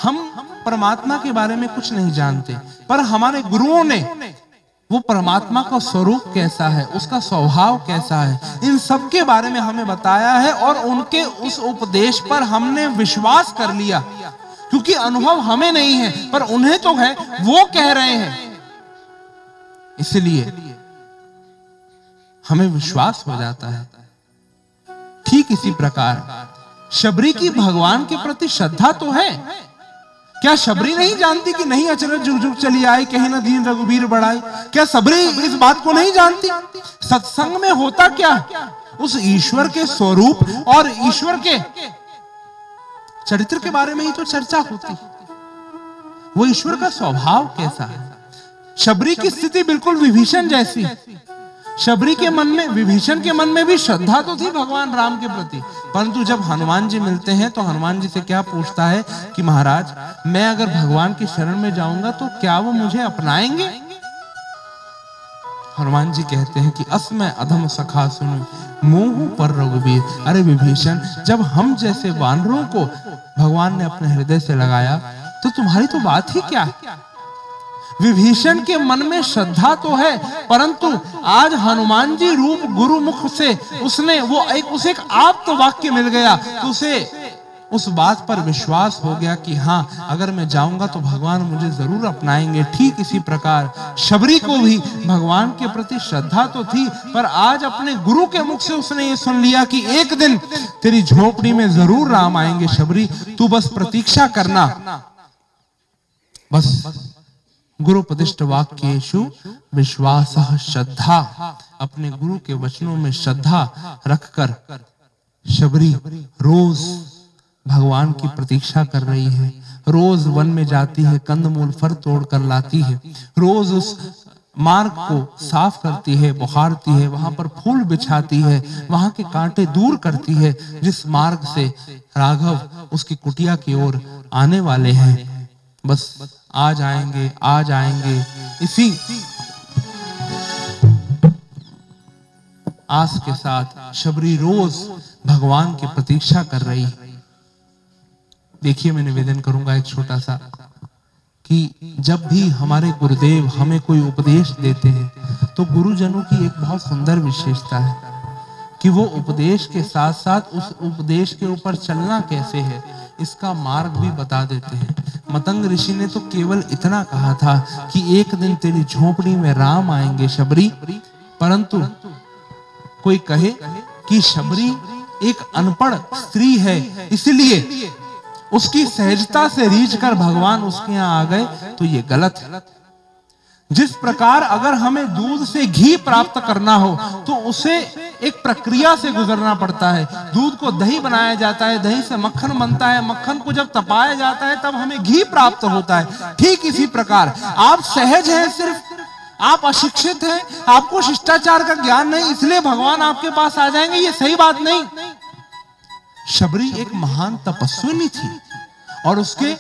[SPEAKER 3] हम परमात्मा के बारे में कुछ नहीं जानते, पर हमारे गुरुओं ने वो परमात्मा का स्वरूप कैसा है, उसका स्वभाव कैसा है, इन सब के बारे में हमें बताया है और उनके उस उपदेश पर हमने विश्वास कर लिया, क्योंकि अनुभव हमें नहीं है, पर उन्हें तो है, वो कह रहे हैं। इसलिए हमें विश्वास हो जाता है। ठीक इसी प्रकार, शबरी की भगवान के प्रति श्रद्धा तो है। क्या शबरी नहीं जानती कि नहीं अचरज जुग जुग चली आई, कहीं ना दीन रघुवीर बढ़ाई? क्या सबरी इस बात को नहीं जानती? सत्संग में होता क्या? उस ईश्वर के स्वरूप और ईश्वर के चरित्र के बारे में ही तो चर्चा होती। वो ईश्वर का स्वभाव कैसा है? शबरी की स्थिति बिल्कुल विभीषण जैसी। शबरी के मन में, विभीषण के मन में भी श्रद्धा तो थी भगवान राम के प्रति। परंतु जब हनुमान जी मिलते हैं तो हनुमान जी से क्या पूछता है कि महाराज, मैं अगर भगवान की शरण में जाऊँगा तो क्या वो मुझे अपनाएँगे? हनुमान जी कहते हैं कि असमय अधम सखा सुन, मुँह पर रघुवीर। अरे विभीषण, जब हम जैसे वानरों को भगवान ने अपने हृदय से लगाया तो तुम्हारी तो बात ही क्या विभीषण के मन में श्रद्धा तो है, परंतु आज हनुमान जी रूप गुरु मुख से उसने वो एक, उसे एक आप तो वाक्य मिल गया तो उसे उस बात पर विश्वास हो गया कि हाँ अगर मैं जाऊँगा तो भगवान मुझे ज़रूर अपनाएँगे। ठीक इसी प्रकार शबरी को भी भगवान के प्रति श्रद्धा तो थी, पर आज अपने गुरु के मुख से उसने ये सुन लिया कि एक दिन तेरी झोपड़ी में ज़रूर राम आएँगे शबरी, तू बस प्रतीक्षा करना। बस। गुरु प्रतिष्ठ वाक्यु विश्वास श्रद्धा। अपने गुरु के वचनों में श्रद्धा रखकर शबरी रोज भगवान की प्रतीक्षा कर रही है। रोज वन में जाती है, कंदमूल फर तोड़ कर लाती है। रोज उस मार्ग को साफ़ करती है, बुखारती है, वहाँ पर फूल बिछाती है, वहाँ के कांटे दूर करती है, जिस मार्ग से राघव उसकी कुटिया की ओर आने वाले हैं। बस आ जाएँगे आ जाएँगे। इसी आस के साथ शबरी रोज भगवान की प्रतीक्षा कर रही। देखिए, मैं निवेदन करूँगा एक छोटा सा कि जब भी हमारे गुरुदेव हमें कोई उपदेश देते हैं तो गुरुजनों की एक बहुत सुंदर विशेषता है कि वो उपदेश के साथ साथ उस उपदेश के ऊपर चलना कैसे है, इसका मार्ग भी बता देते हैं। मतंग ऋषि ने तो केवल इतना कहा था कि एक दिन तेरी झोपड़ी में राम आएँगे शबरी। परंतु कोई कहे कि शबरी एक अनपढ़ स्त्री है, इसलिए उसकी सहजता से रीझ कर भगवान उसके यहाँ आ गए तो ये गलत है। जिस प्रकार अगर हमें दूध से घी प्राप्त करना हो तो उसे एक प्रक्रिया से गुजरना पड़ता है। दूध को दही बनाया जाता है, दही से मक्खन बनता है, मक्खन को जब तपाया जाता है, तब हमें घी प्राप्त होता है। ठीक इसी प्रकार, आप सहज हैं सिर्फ़, आप अशिक्षित हैं, आपको शिष्टाचार का ज्ञान नहीं, इसलिए भगवान आपके पास आ जाएँगे, ये सही बात नहीं। शबरी एक महान तपस्विनी थी, और उसके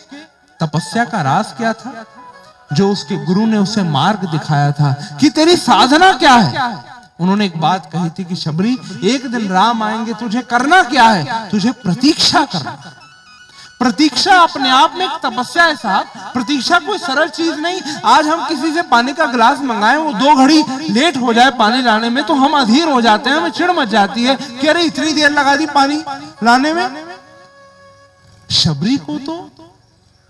[SPEAKER 3] तपस्या का राज क्या था? जो उसके गुरु ने उसे मार्ग दिखाया था कि तेरी साधना क्या है? उन्होंने एक बात कही थी कि शबरी, एक दिन राम आएँगे, तुझे करना क्या है? तुझे प्रतीक्षा करना। प्रतीक्षा अपने आप में एक तपस्या है साहब। प्रतीक्षा कोई सरल चीज़ नहीं। आज हम किसी से पानी का गिलास मंगाए, वो दो घड़ी लेट हो जाए पानी लाने में तो हम अधीर हो जाते हैं, हमें चिड़ मच जाती है कि अरे इतनी देर लगा दी पानी लाने में। शबरी को तो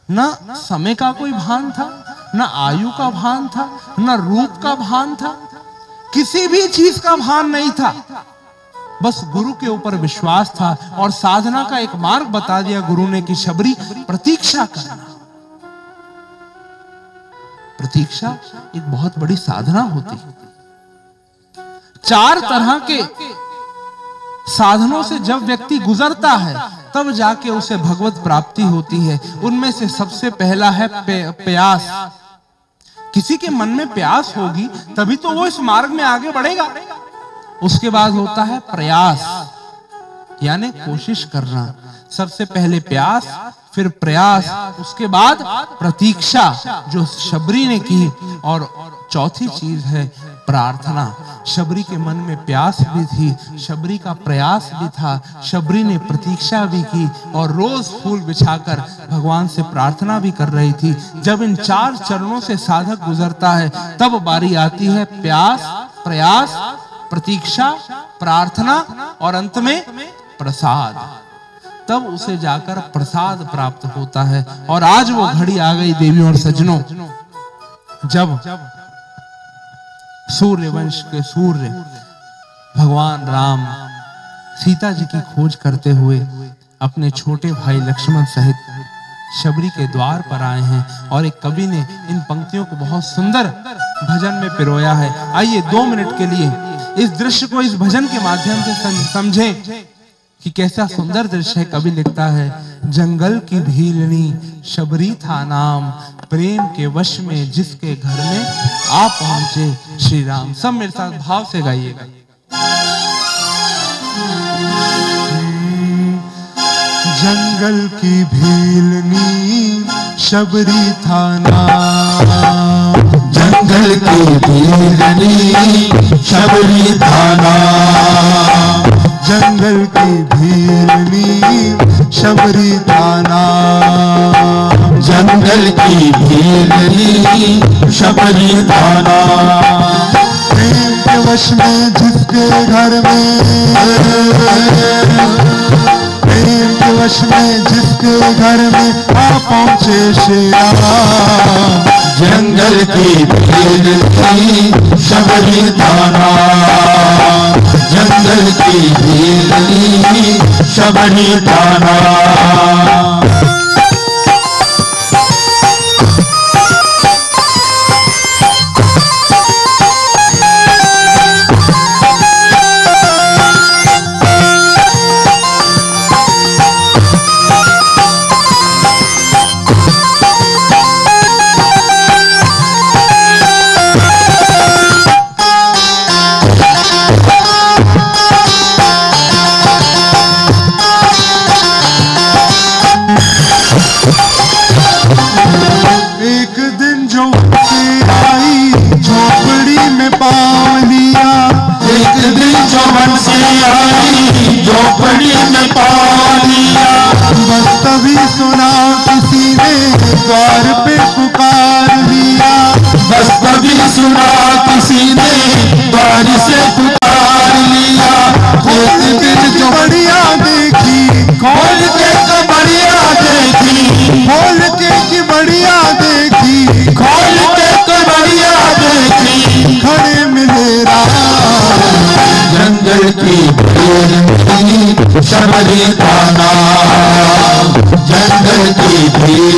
[SPEAKER 3] ना समय का कोई भान था न आयु का भान था, न रूप का भान था, किसी भी चीज़ का भान नहीं था। बस गुरु के ऊपर विश्वास था और साधना का एक मार्ग बता दिया गुरु ने कि शबरी, प्रतीक्षा करना। प्रतीक्षा एक बहुत बड़ी साधना होती चार तरह के साधनों से जब व्यक्ति गुजरता है, तब जाके उसे भगवत प्राप्ति होती है। उनमें से सबसे पहला है प्यास। किसी के मन में प्यास होगी, तभी तो वो इस मार्ग में आगे बढ़ेगा। उसके बाद होता है प्रयास, यानी कोशिश करना। सबसे पहले प्यास, फिर प्रयास, उसके बाद प्रतीक्षा, जो शबरी ने की। और चौथी चीज़ है प्रार्थना। शबरी के मन में प्यास भी थी, शबरी का प्रयास भी था, शबरी ने प्रतीक्षा भी की और रोज फूल बिछाकर भगवान से प्रार्थना भी कर रही थी। जब इन चार चरणों से साधक गुजरता है, तब बारी आती है प्यास, प्रयास, प्रतीक्षा, प्रार्थना और अंत में प्रसाद। तब उसे जाकर प्रसाद प्राप्त होता है और आज वो घड़ी आ गई देवियों और सज्जनों। जब सूर्य वंश के सूर्य भगवान राम सीता जी की खोज करते हुए अपने छोटे भाई लक्ष्मण सहित शबरी के द्वार पर आए हैं और एक कवि ने इन पंक्तियों को बहुत सुंदर भजन में पिरोया है। आइए दो मिनट के लिए इस दृश्य को इस भजन के माध्यम से समझें कि कैसा सुंदर दृश्य है। कवि लिखता है, जंगल की भीलनी शबरी था नाम प्रेम के वश में जिसके घर में आप पहुँचे श्री राम सब मेरे साथ भाव से गाइएगा।
[SPEAKER 2] जंगल की भीलनी शबरी थाना जंगल की भीलनी शबरी थाना जंगल की भीलनी शबरी थाना जंगल की भीलनी शबरी थाना प्रेम के वश में जिसके घर में। प्रेम के वश में जिसके घर में आ पहुँचे शेरा। जंगल की भीड़ थी शबरी थाना जंगल की भीड़ शबरी थाना जंगल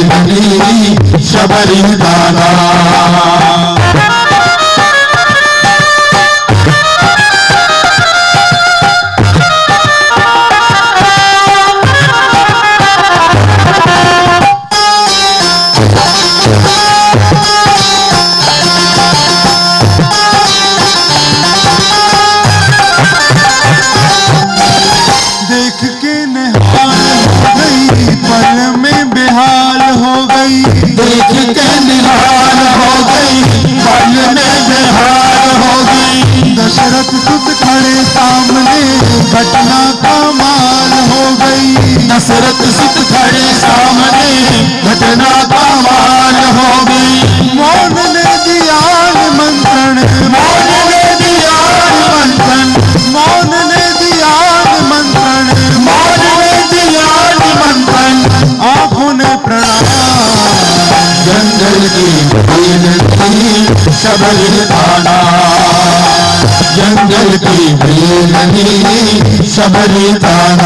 [SPEAKER 2] जंगल की भी नहीं सबरी बोले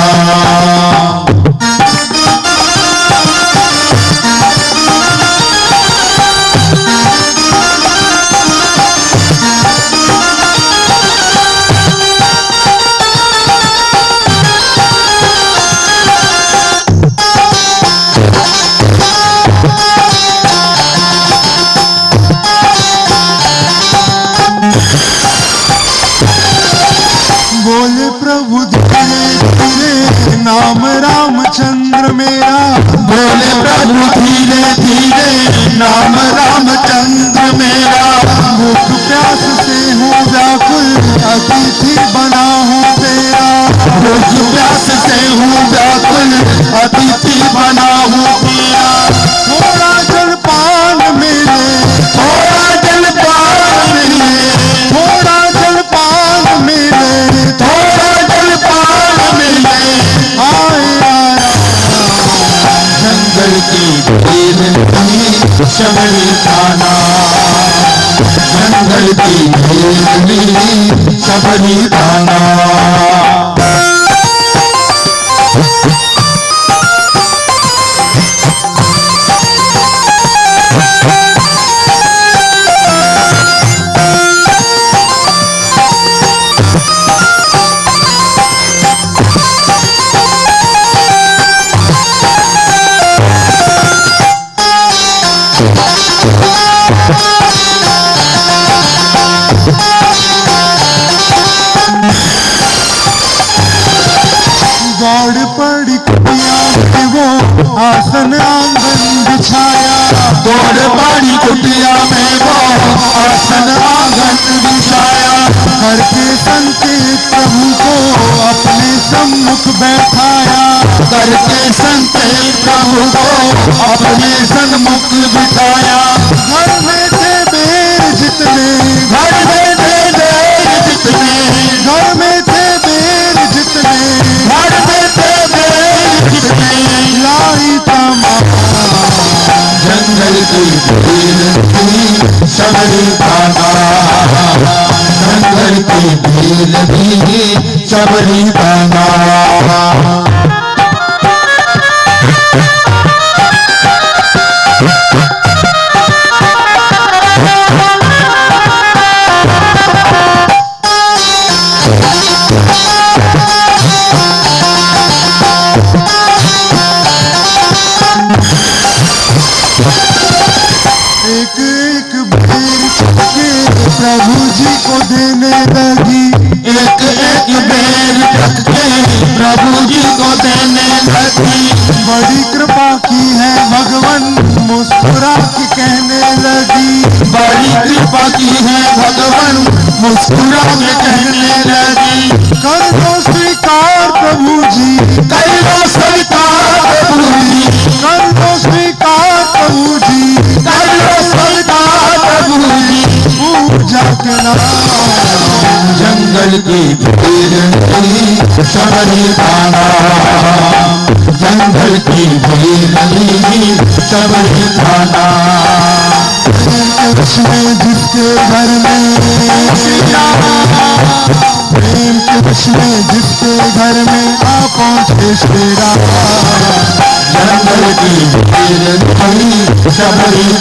[SPEAKER 2] प्रभु धीरे धीरे नाम रामचंद्र मेरा। बोले प्रभु धीरे धीरे नाम रामचंद्र शबरी ताना जंगल की शबरी खाना को अपने सन्मुख बिठाया घर थे बेर जितने घर थे बेर जितने घर थे बेर जितने घर थे बेर जितने लाई तमाम जंगल की भीड़ थी सबरी खाना जंगल की भीड़ थी सबरी खाना नाम जंगल की भीड़ सबरी खाना जंगल की भीड़ थी सबरी खाना उसमें जिसके घर में जिसके घर में आ पहुँचे शेरा जंगल की जंगल की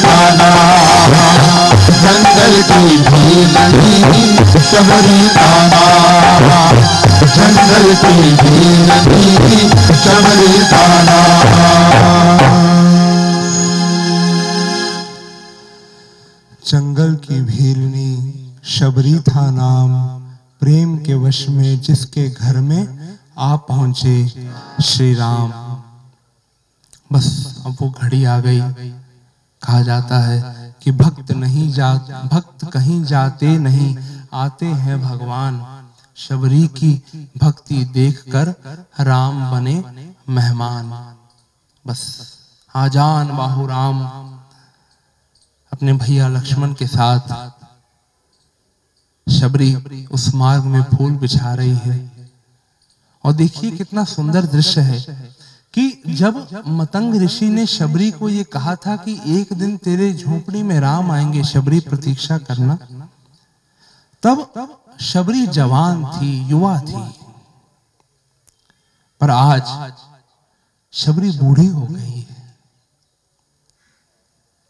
[SPEAKER 2] खाना जंगल की
[SPEAKER 3] जंगल की भीलनी शबरी था नाम। प्रेम के वश में जिसके घर में आ पहुँचे श्री राम बस अब वो घड़ी आ गई। कहा जाता है कि भक्त नहीं जा, भक्त कहीं जाते नहीं, आते हैं भगवान। शबरी की भक्ति देखकर राम बने मेहमान। बस आजान बाहु राम, अपने भैया लक्ष्मण के साथ। शबरी उस मार्ग में फूल बिछा रही है। और देखिए कितना सुंदर दृश्य है। कि जब मतंग ऋषि ने शबरी को ये कहा था कि एक दिन तेरे झोपड़ी में राम आएँगे शबरी प्रतीक्षा करना, तब शबरी जवान थी, युवा थी। पर आज शबरी बूढ़ी हो गई है।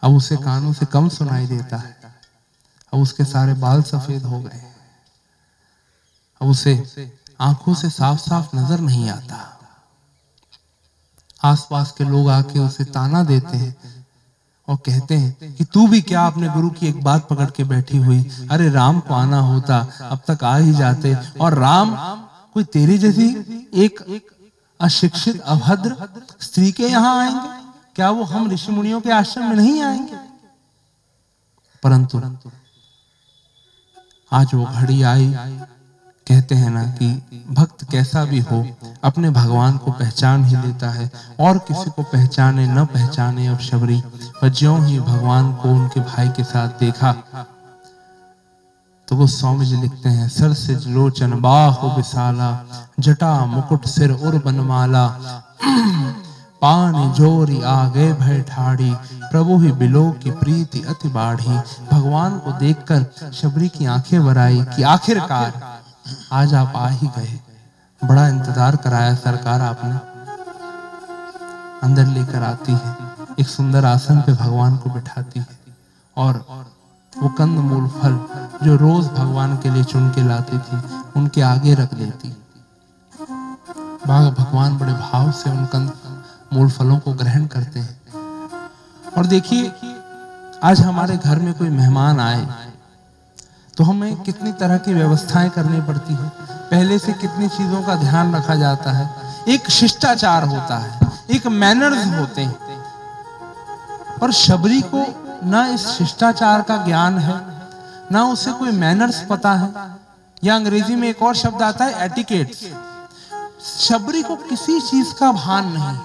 [SPEAKER 3] अब उसे कानों से कम सुनाई देता है। अब उसके सारे बाल सफ़ेद हो गए अब उसे आँखों से साफ़ साफ़ नज़र नहीं आता। आसपास के लोग आके उसे ताना देते हैं और कहते हैं कि तू भी क्या अपने गुरु की एक बात पकड़ के बैठी हुई? अरे राम को आना होता, अब तक आ ही जाते। और राम, कोई तेरी जैसी एक अशिक्षित, अभद्र स्त्री के यहाँ आएँगे? क्या वो हम ऋषि मुनियों के आश्रम में नहीं आएँगे? परंतु आज वो घड़ी आई। कहते हैं ना कि भक्त कैसा भी हो, अपने भगवान को पहचान ही लेता है और किसी को पहचाने, न पहचाने अब शबरी। पर ज्यों ही भगवान को उनके भाई के साथ देखा तो वो स्वामी जी लिखते हैं, सर से लोचन, बाह विशाला, जटा मुकुट सिर उर बनमाला। पानी जोरी आगे भय ठाड़ी, प्रभु ही बिलो की प्रीति अति बाढ़ी। भगवान को देखकर शबरी की आँखें भराई कि आखिरकार आज आप आ ही गए। बड़ा इंतज़ार कराया सरकार आपने। अंदर लेकर आती है। एक सुंदर आसन पे भगवान को बिठाती है। और वो कंद मूल फल जो रोज भगवान के लिए चुन के लाती थी, उनके आगे रख देती भगवान बड़े भाव से उन कंद मूल फलों को ग्रहण करते हैं। और देखिए, आज हमारे घर में कोई मेहमान आए। तो हमें कितनी तरह की व्यवस्थाएँ करनी पड़ती है? पहले से कितनी चीज़ों का ध्यान रखा जाता है? एक शिष्टाचार होता है, एक मैनर्स होते हैं। और शबरी को ना इस शिष्टाचार का ज्ञान है, ना उसे कोई मैनर्स पता है? या अंग्रेज़ी में एक और शब्द आता है एटिकेट शबरी को किसी चीज़ का भान नहीं।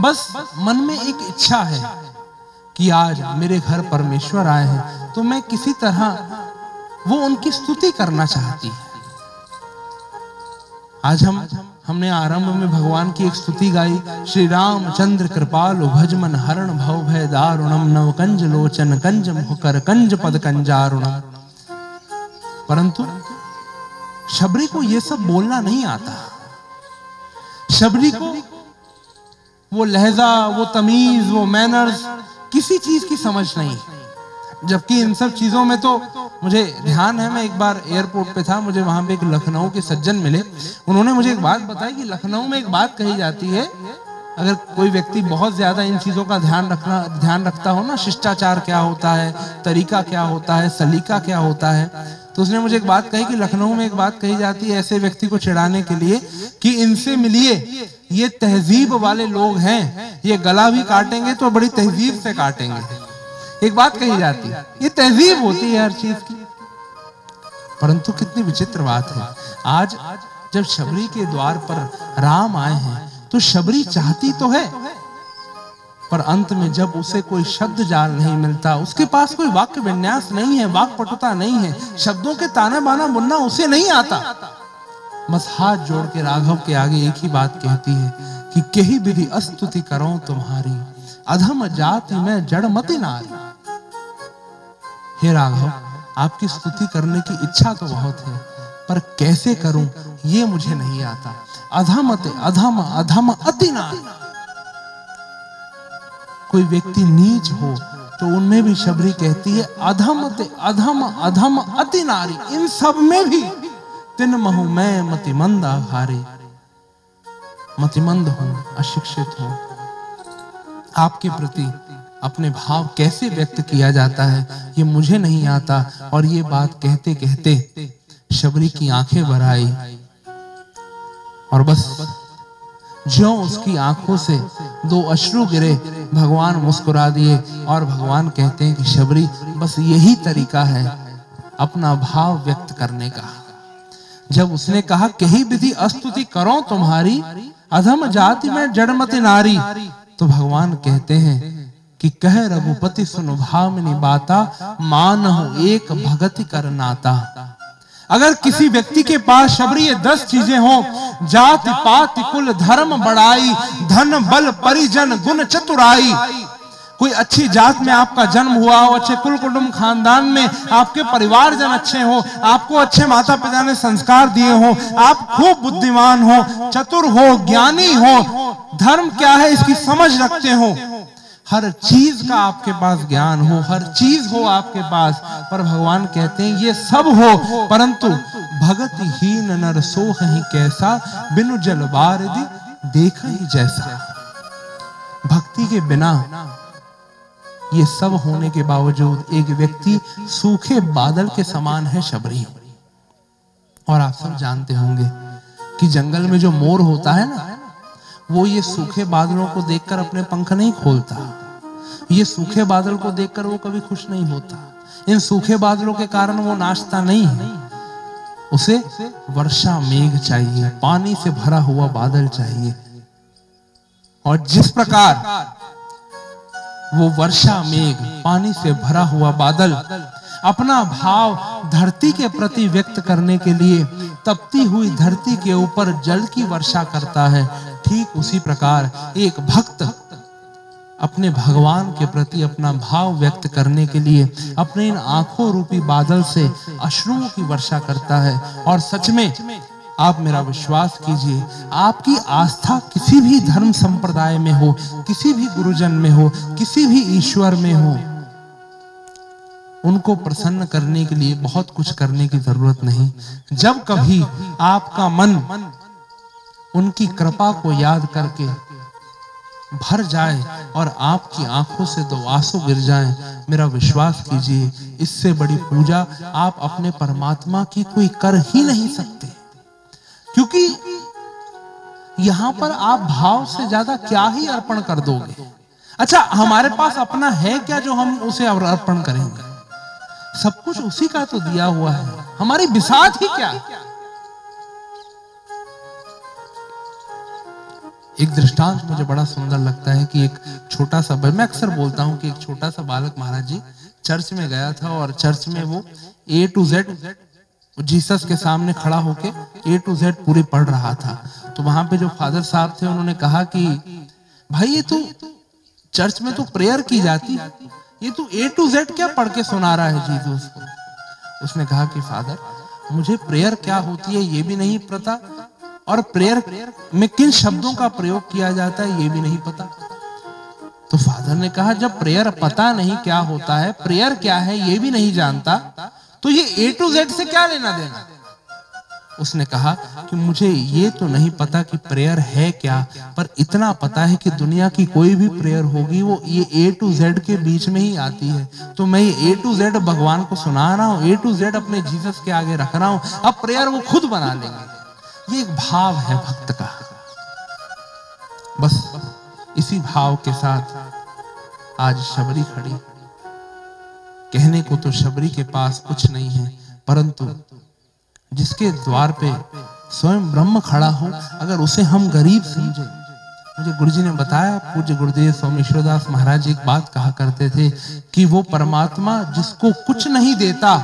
[SPEAKER 3] बस मन में एक इच्छा है कि आज मेरे घर परमेश्वर आए हैं तो मैं किसी तरह वो उनकी स्तुति करना चाहती है। आज हम, हमने आरंभ में भगवान की एक स्तुति गाई श्री राम चंद्र कृपाल भजमन हरण भव भय दारुणम नव कंज लोचन कंज मुकर कंज पद कंजारुणम। परंतु शबरी को यह सब बोलना नहीं आता। शबरी को वो लहजा, वो तमीज, वो मैनर्स किसी चीज़ की समझ नहीं। जबकि इन सब चीज़ों में तो मुझे ध्यान है, मैं एक बार एयरपोर्ट पे था, मुझे वहाँ पे एक लखनऊ के सज्जन मिले। उन्होंने मुझे एक बात बताई कि लखनऊ में एक बात कही जाती है, अगर कोई व्यक्ति बहुत ज़्यादा इन चीज़ों का ध्यान रखना, ध्यान रखता हो ना, शिष्टाचार क्या होता है, तरीका क्या होता है, सलीका क्या होता है तो उसने मुझे एक बात कही कि लखनऊ में एक बात कही जाती है ऐसे व्यक्ति को चिढ़ाने के लिए कि इनसे मिलिए। ये तहजीब वाले लोग हैं, ये गला भी काटेंगे तो बड़ी तहजीब से काटेंगे। एक बात कही जाती है ये तहजीब होती है हर चीज़ की। परंतु कितनी विचित्र बात है, आज जब शबरी के द्वार पर राम आए हैं तो शबरी चाहती तो है, पर अंत में जब उसे कोई शब्द जाल नहीं मिलता, उसके पास कोई वाक्य विन्यास नहीं है वाक पटुता नहीं है, शब्दों के ताना बाना बुनना उसे नहीं आता। बस हाथ जोड़ के राघव के आगे एक ही बात कहती है कि कही विधि अस्तुति करो तुम्हारी। अधम जाति में जड़मति नारी। हे राघव, आपकी स्तुति करने की इच्छा तो बहुत है, पर कैसे करूँ ये मुझे नहीं आता। अधम अधम अधम अति नारी। कोई व्यक्ति नीच हो तो उनमें भी शबरी कहती है, अधम अधम अधम अति नारी, इन सब में भी। तिन महु मैं मतिमंद आघारे मतिमंद हूँ अशिक्षित हूँ। आपके प्रति अपने भाव कैसे व्यक्त किया जाता है, ये मुझे नहीं आता, और ये बात कहते कहते शबरी की आँखें भर आई। और बस जो उसकी आँखों से दो अश्रु गिरे, भगवान मुस्कुरा दिए, और भगवान कहते हैं कि शबरी, बस यही तरीका है अपना भाव व्यक्त करने का। जब उसने कहा, कही विधि अस्तुति करो तुम्हारी, अधम जाति में जड़मति नारी। तो भगवान कहते हैं कि, कह रघुपति सुन भावनी बाता मान एक भगति कर नाता। अगर किसी व्यक्ति के पास शबरी दस चीज़ें हो, जाति, पात, कुल, धर्म, बड़ाई, धन, बल, परिजन, गुण, चतुराई कोई अच्छी जात में आपका जन्म हुआ हो, अच्छे कुल कुटुंब खानदान में आपके परिवार जन अच्छे हो, आपको अच्छे माता पिता ने संस्कार दिए हो, आप खूब बुद्धिमान हो, चतुर हो, ज्ञानी हो, धर्म क्या है इसकी समझ रखते हो। हर चीज़ का आपके पास ज्ञान हो, हर चीज़ हो आपके पास, पर भगवान कहते हैं, ये सब हो, परंतु भगत हीन नर सोह ही कैसा, बिनु जल बारदी देख ही जैसा। भक्ति के बिना ये सब होने के बावजूद एक व्यक्ति सूखे बादल के समान है शबरी। और आप सब जानते होंगे कि जंगल में जो मोर होता है ना, वो ये सूखे बादलों को देखकर अपने पंख नहीं खोलता। ये सूखे बादल को देखकर वो कभी खुश नहीं होता। इन सूखे बादलों के कारण वो नाचता नहीं है। उसे वर्षा मेघ चाहिए, पानी से भरा हुआ बादल चाहिए। और जिस प्रकार वो वर्षा मेघ, पानी से भरा हुआ बादल, अपना भाव धरती के प्रति व्यक्त करने के लिए तपती हुई धरती के ऊपर जल की वर्षा करता है। ठीक उसी प्रकार एक भक्त अपने भगवान के प्रति अपना भाव व्यक्त करने के लिए अपने इन आँखों रूपी बादल से अश्रुओं की वर्षा करता है। और सच में आप मेरा विश्वास कीजिए, आपकी आस्था किसी भी धर्म संप्रदाय में हो, किसी भी गुरुजन में हो, किसी भी ईश्वर में हो, उनको प्रसन्न करने के लिए बहुत कुछ करने की ज़रूरत नहीं। जब कभी आपका मन उनकी कृपा को याद करके भर जाए और आपकी आँखों से दो आँसू गिर जाएँ, मेरा विश्वास कीजिए, इससे बड़ी पूजा आप अपने परमात्मा की कोई कर ही नहीं सकते। क्योंकि यहाँ पर आप भाव से ज़्यादा क्या ही अर्पण कर दोगे? अच्छा हमारे पास अपना है क्या जो हम उसे अर्पण करेंगे? सब कुछ उसी का तो दिया हुआ है। हमारी बिसात ही क्या? एक दृष्टांत मुझे बड़ा सुंदर लगता है कि एक छोटा सा, मैं अक्सर बोलता हूँ कि एक छोटा सा बालक महाराज जी, चर्च में गया था और चर्च में वो ए टू जेड जीसस के सामने खड़ा होके ए टू जेड पूरी पढ़ रहा था। तो वहाँ पे जो फादर साहब थे, उन्होंने कहा कि, भाई, ये तो चर्च में तो प्रेयर की जाती? ये तू ए टू जेड क्या पढ़ के सुना रहा है जीसस को उसने कहा कि, फादर, मुझे प्रेयर क्या होती है ये भी नहीं पता, और प्रेयर में किन शब्दों का प्रयोग किया जाता है ये भी नहीं पता। तो फादर ने कहा, जब प्रेयर पता नहीं क्या होता है, प्रेयर क्या है ये भी नहीं जानता तो ये ए टू जेड से क्या लेना देना? उसने कहा कि मुझे ये तो नहीं पता कि प्रेयर है क्या, पर इतना पता है कि दुनिया की कोई भी प्रेयर होगी, वो ये ए टू जेड के बीच में ही आती है। तो मैं ये ए टू जेड भगवान को सुना रहा हूँ ए टू जेड अपने जीसस के आगे रख रहा हूँ, अब प्रेयर वो खुद बना लेंगे। ये एक भाव है भक्त का। बस इसी भाव के साथ आज शबरी खड़ी। कहने को तो शबरी के पास कुछ नहीं है, परंतु जिसके द्वार पे स्वयं ब्रह्म खड़ा हो, अगर उसे हम गरीब समझे। मुझे गुरुजी ने बताया, पूज्य गुरुदेव स्वामी ईश्वरदास महाराज एक बात कहा करते थे कि वो परमात्मा जिसको कुछ नहीं देता,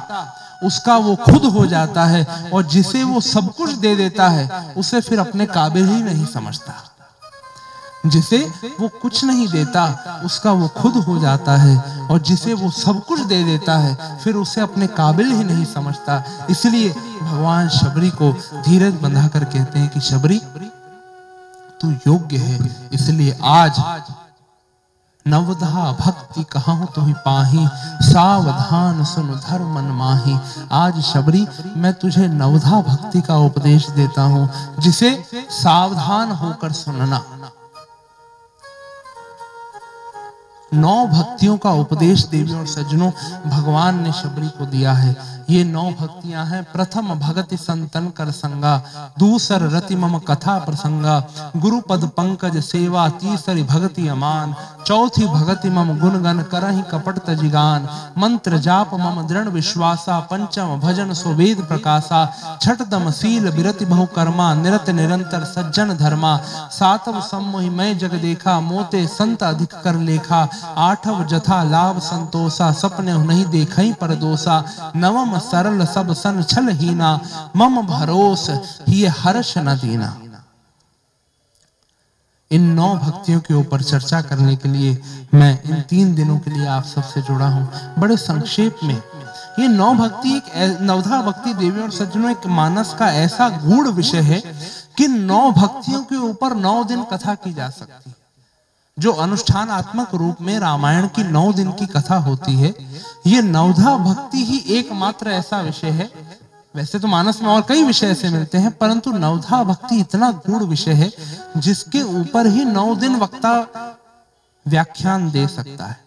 [SPEAKER 3] उसका वो खुद हो जाता है और जिसे वो सब कुछ दे देता है, उसे फिर अपने काबिल ही नहीं समझता। जिसे वो कुछ नहीं देता, उसका वो खुद हो जाता है और जिसे वो सब कुछ दे देता है, फिर उसे अपने काबिल ही नहीं समझता। इसलिए भगवान शबरी को धीरज बंधा कर कहते हैं कि, शबरी, तू योग्य है। इसलिए आज नवधा भक्ति कहा तो ही पाही, सावधान सुन धर्म माही। आज शबरी, मैं तुझे नवधा भक्ति का उपदेश देता हूँ, जिसे सावधान होकर सुनना। नौ भक्तियों का उपदेश देवी और सज्जनों, भगवान ने शबरी को दिया है। ये नौ भक्तियाँ हैं। प्रथम, भगति संतन कर संगा। दूसर, रति मम कथा प्रसंगा। गुरु पद पंकज सेवा, तीसरी भक्ति अमान। चौथी, भगति मम गुण गण करही कपट तजिगान। मंत्र, जाप मम दृढ़ विश्वासा। पंचम, भजन सुवेद प्रकाशा। छठ दम शील विरति बहु कर्मा। निरत निरंतर सज्जन धर्मा। सातव सम्मोहि मैं जग देखा मोते संत अधिक कर लेखा। आठव जथा लाभ संतोषा, सपने नहीं देखई पर दोषा। नवम सरल सब सन छल हीना, मम भरोस ही हर्ष न दीना। इन नौ भक्तियों के ऊपर चर्चा करने के लिए मैं इन तीन दिनों के लिए आप सबसे जुड़ा हूँ। बड़े संक्षेप में, ये नौ भक्ति एक नवधा भक्ति देवी और सज्जनों, एक मानस का ऐसा गूढ़ विषय है कि नौ भक्तियों के ऊपर नौ दिन कथा की जा सकती है। जो अनुष्ठानात्मक रूप में रामायण की नौ दिन की कथा होती है, ये नवधा भक्ति ही एकमात्र ऐसा विषय है। वैसे तो मानस में और कई विषय ऐसे मिलते हैं, परंतु नवधा भक्ति इतना गूढ़ विषय है, जिसके ऊपर ही नौ दिन वक्ता व्याख्यान दे सकता है।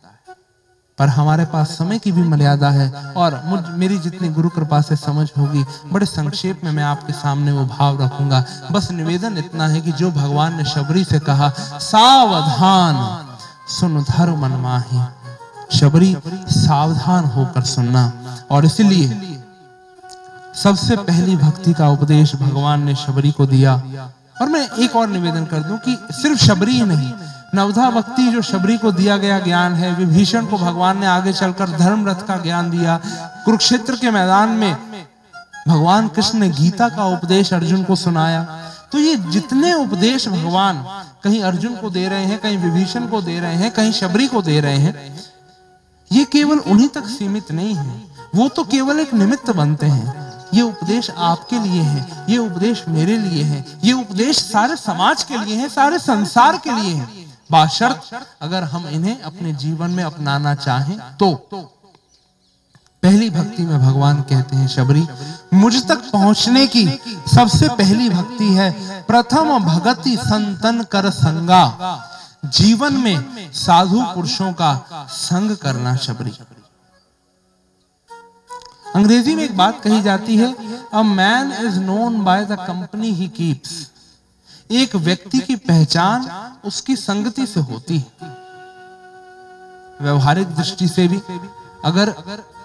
[SPEAKER 3] पर हमारे पास समय की भी मर्यादा है और मुझ, मेरी जितनी गुरु कृपा से समझ होगी, बड़े संक्षेप में मैं आपके सामने वो भाव रखूँगा। बस निवेदन इतना है कि जो भगवान ने शबरी से कहा, सावधान सुन धर मन माही शबरी सावधान होकर सुनना। और इसलिए सबसे पहली भक्ति का उपदेश भगवान ने शबरी को दिया। और मैं एक और निवेदन कर दूँ कि सिर्फ़ शबरी ही नहीं नवधा भक्ति जो शबरी को दिया गया ज्ञान है, विभीषण को भगवान ने आगे चलकर धर्म रथ का ज्ञान दिया। कुरुक्षेत्र के मैदान में भगवान कृष्ण ने गीता का उपदेश अर्जुन को सुनाया। तो ये जितने उपदेश भगवान कहीं अर्जुन को दे रहे हैं, कहीं विभीषण को दे रहे हैं, कहीं शबरी को दे रहे हैं, ये केवल उन्हीं तक सीमित नहीं है। वो तो केवल एक निमित्त बनते हैं। ये उपदेश आपके लिए है, ये उपदेश मेरे लिए है, ये उपदेश सारे समाज के लिए है, सारे संसार के लिए है। बाशर्त, अगर हम इन्हें अपने जीवन में अपनाना चाहें तो। पहली भक्ति में भगवान कहते हैं, शबरी, मुझ तक पहुँचने की सबसे पहली भक्ति है, प्रथम भगति संतन कर संगा। जीवन में साधु पुरुषों का संग करना, शबरी। अंग्रेज़ी में एक बात कही जाती है a man is known by the company he keeps एक व्यक्ति की पहचान उसकी संगति से होती है। व्यवहारिक दृष्टि से भी, अगर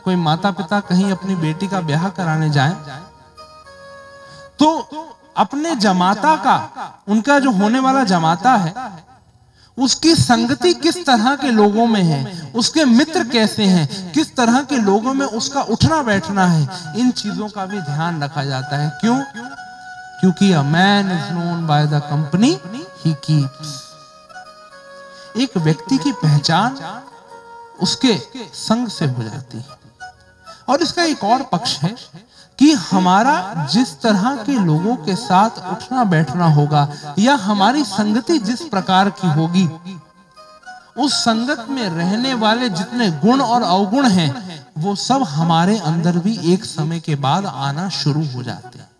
[SPEAKER 3] कोई माता पिता कहीं अपनी बेटी का ब्याह कराने जाए तो अपने जमाता का, उनका जो होने वाला जमाता है, उसकी संगति किस तरह के लोगों में है, उसके मित्र कैसे हैं, किस तरह के लोगों में उसका उठना बैठना है, इन चीज़ों का भी ध्यान रखा जाता है। क्यों? क्योंकि a man is known by the company he keeps एक व्यक्ति की पहचान उसके संग से हो जाती है। और इसका एक और पक्ष है कि हमारा जिस तरह के लोगों के साथ उठना बैठना होगा या हमारी संगति जिस प्रकार की होगी, उस संगत में रहने वाले जितने गुण और अवगुण हैं, वो सब हमारे अंदर भी एक समय के बाद आना शुरू हो जाते हैं।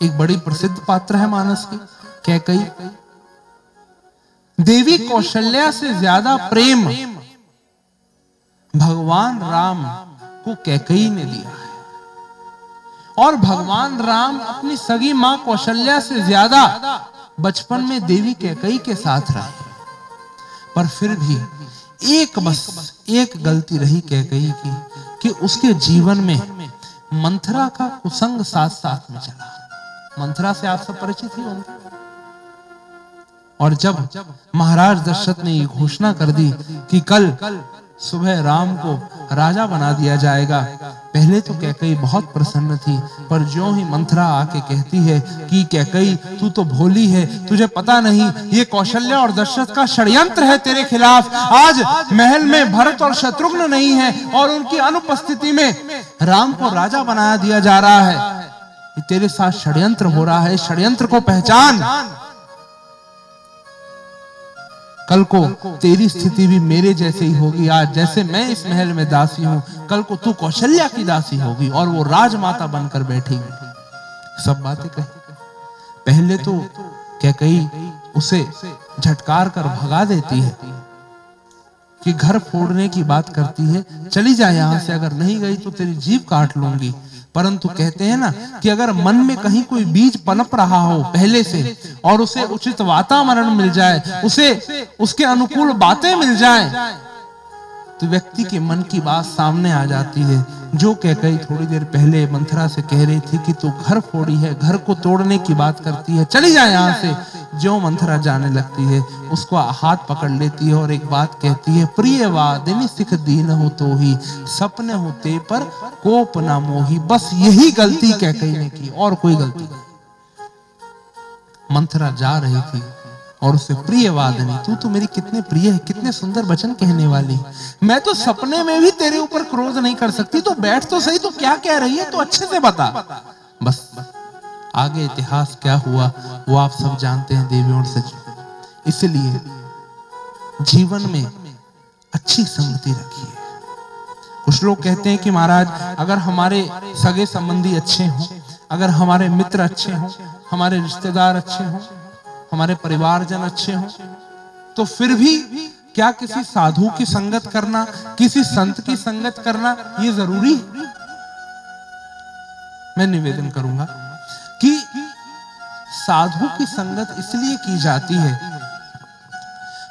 [SPEAKER 3] एक बड़ी प्रसिद्ध पात्र है मानस की कैकई देवी कौशल्या से ज़्यादा प्रेम भगवान राम को कैकई ने दिया है? और भगवान राम अपनी सगी माँ कौशल्या से ज़्यादा बचपन में देवी कैकई के साथ रहे पर फिर भी एक बस, एक गलती रही कैकई की, कि उसके जीवन में मंथरा का कुसंग साथ साथ में चला। मंथरा से आप सब परिचित ही होंगे। और जब महाराज दशरथ ने ये घोषणा कर दी कि कल सुबह राम को राजा बना दिया जाएगा, पहले तो कैकई बहुत प्रसन्न थी, पर जो ही मंथरा आके कहती है कि कैकई, तू तो भोली है, तुझे पता नहीं, ये कौशल्य और दशरथ का षड्यंत्र है तेरे खिलाफ। आज महल में भरत और शत्रुघ्न नहीं है और उनकी अनुपस्थिति में राम को राजा बनाया दिया जा रहा है। तेरे साथ षड्यंत्र हो रहा है, षड्यंत्र को पहचान। कल को तेरी स्थिति भी मेरे जैसे ही होगी, आज जैसे मैं इस महल में दासी हूँ, कल को तू कौशल्या की दासी होगी और वो राजमाता बनकर बैठेगी। सब बातें कही। पहले तो क्या कही, उसे झटकार कर भगा देती है कि घर फोड़ने की बात करती है, चली जाए यहाँ से, अगर नहीं गई तो तेरी जीव काट लूँगी। परंतु कहते हैं ना कि अगर मन में कहीं कोई बीज पनप रहा हो पहले से और उसे उचित वातावरण मिल जाए उसे उसके अनुकूल बातें मिल जाए। तो व्यक्ति के मन की बात सामने आ जाती है। जो कह कही थोड़ी देर पहले मंथरा से कह रही थी कि तू घर फोड़ी है, घर को तोड़ने की बात करती है, चली जाए यहाँ से। जो मंथरा जाने लगती है, उसको हाथ पकड़ लेती है और एक बात कहती है, प्रिय सिख दीन हो तो ही, सपने होते पर कोप ना मोही, बस यही गलती कह कही ने की और कोई गलती मंथरा जा रही थी। और उससे प्रिय वादनी तू तो मेरी कितने प्रिय है, कितने सुंदर वचन कहने वाली। मैं तो सपने में भी तेरे ऊपर क्रोध नहीं कर सकती। तो बैठ तो सही तो क्या कह रही है? तो अच्छे से बता। बस, आगे इतिहास क्या हुआ, वो आप सब जानते हैं देवी और सच। इसलिए जीवन में अच्छी संगति रखिए। कुछ लोग कहते हैं कि महाराज, अगर हमारे सगे संबंधी अच्छे हों, अगर हमारे मित्र अच्छे हों, हमारे रिश्तेदार अच्छे हों हमारे परिवारजन अच्छे हों तो फिर भी क्या किसी साधु की संगत करना, किसी संत की संगत करना, ये ज़रूरी मैं निवेदन करूँगा कि साधु की संगत इसलिए की जाती है,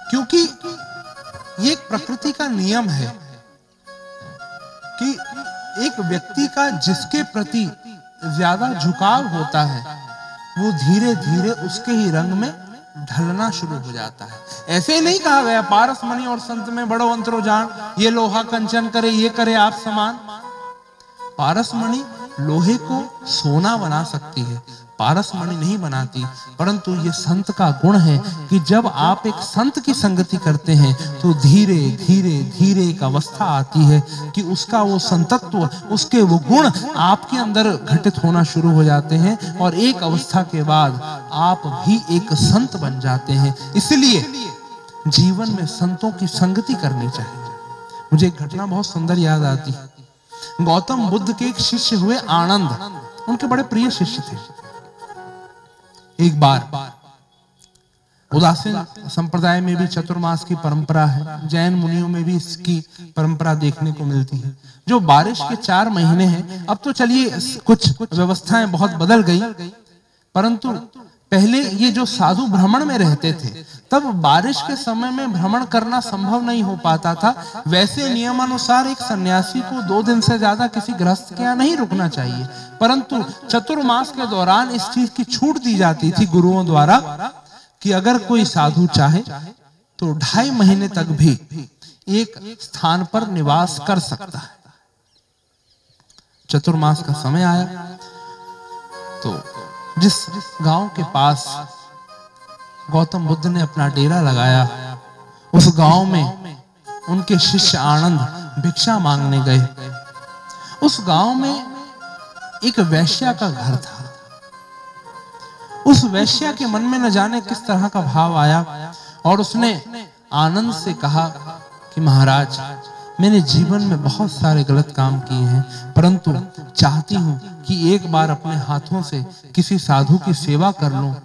[SPEAKER 3] क्योंकि ये एक प्रकृति का नियम है कि एक व्यक्ति का जिसके प्रति ज़्यादा झुकाव होता है वो धीरे धीरे उसके ही रंग में ढलना शुरू हो जाता है। ऐसे ही नहीं कहा गया पारस मणि और संत में बड़ो अंतरो जान, ये लोहा कंचन करे, ये करे आप समान। पारस मणि लोहे को सोना बना सकती है। पारसमणि नहीं बनाती परंतु ये संत का गुण है कि जब आप एक संत की संगति करते हैं तो धीरे धीरे धीरे एक अवस्था आती है कि उसका वो संतत्व, उसके वो गुण आपके अंदर घटित होना शुरू हो जाते हैं और एक अवस्था के बाद आप भी एक संत बन जाते हैं। इसलिए जीवन में संतों की संगति करनी चाहिए। मुझे एक घटना बहुत सुंदर याद आती। है गौतम बुद्ध के एक शिष्य हुए आनंद। उनके बड़े प्रिय शिष्य थे। एक बार। उदासीन संप्रदाय में भी चतुर्मास की परंपरा है। जैन मुनियों में भी इसकी परंपरा देखने को मिलती है। जो बारिश के चार महीने हैं, अब तो चलिए, कुछ व्यवस्थाएँ बहुत बदल गई। परंतु पहले ये जो साधु भ्रमण में रहते थे, तब बारिश के समय में भ्रमण करना संभव नहीं हो पाता था। वैसे नियमानुसार एक सन्यासी को दो दिन से ज़्यादा किसी गृहस्थ के यहाँ नहीं रुकना चाहिए। परंतु चतुर्मास के दौरान इस चीज़ की छूट दी जाती थी गुरुओं द्वारा कि अगर कोई साधु चाहे तो ढाई महीने तक भी एक स्थान पर निवास कर सकता है। चतुर्मास का समय आया तो जिस गाँव के पास गौतम बुद्ध ने अपना डेरा लगाया, उस गाँव में उनके शिष्य आनंद भिक्षा मांगने गए। उस गाँव में एक वैश्या का घर था। उस वैश्या के मन में न जाने किस तरह का भाव आया और उसने आनंद से कहा कि महाराज मैंने जीवन में बहुत सारे गलत काम किए हैं परंतु चाहती हूँ कि एक बार अपने हाथों से किसी साधु की सेवा कर लूँ।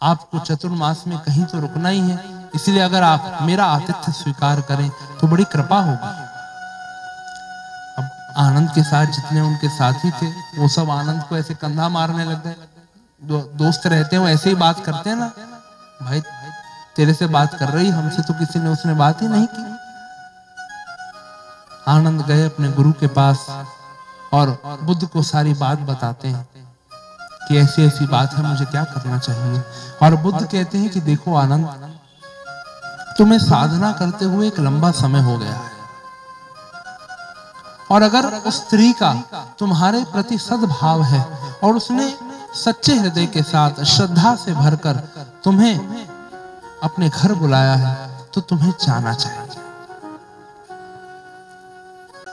[SPEAKER 3] आपको चतुर्मास में कहीं तो रुकना ही है इसलिए अगर आप मेरा आतिथ्य स्वीकार करें तो बड़ी कृपा होगी। अब आनंद के साथ जितने उनके साथी थे वो सब आनंद को ऐसे कंधा मारने लग गए। दो, दोस्त रहते हैं ऐसे ही बात करते हैं ना भाई तेरे से बात कर रही हमसे तो किसी ने उसने बात ही नहीं की। आनंद गए अपने गुरु के पास और बुद्ध को सारी बात बताते हैं कि ऐसी ऐसी बात है मुझे क्या करना चाहिए? और बुद्ध कहते हैं कि देखो आनंद तुम्हें साधना करते हुए एक लंबा समय हो गया है। और अगर उस स्त्री का तुम्हारे प्रति सद्भाव है और उसने सच्चे हृदय के साथ श्रद्धा से भरकर तुम्हें अपने घर बुलाया है तो तुम्हें जाना चाहिए।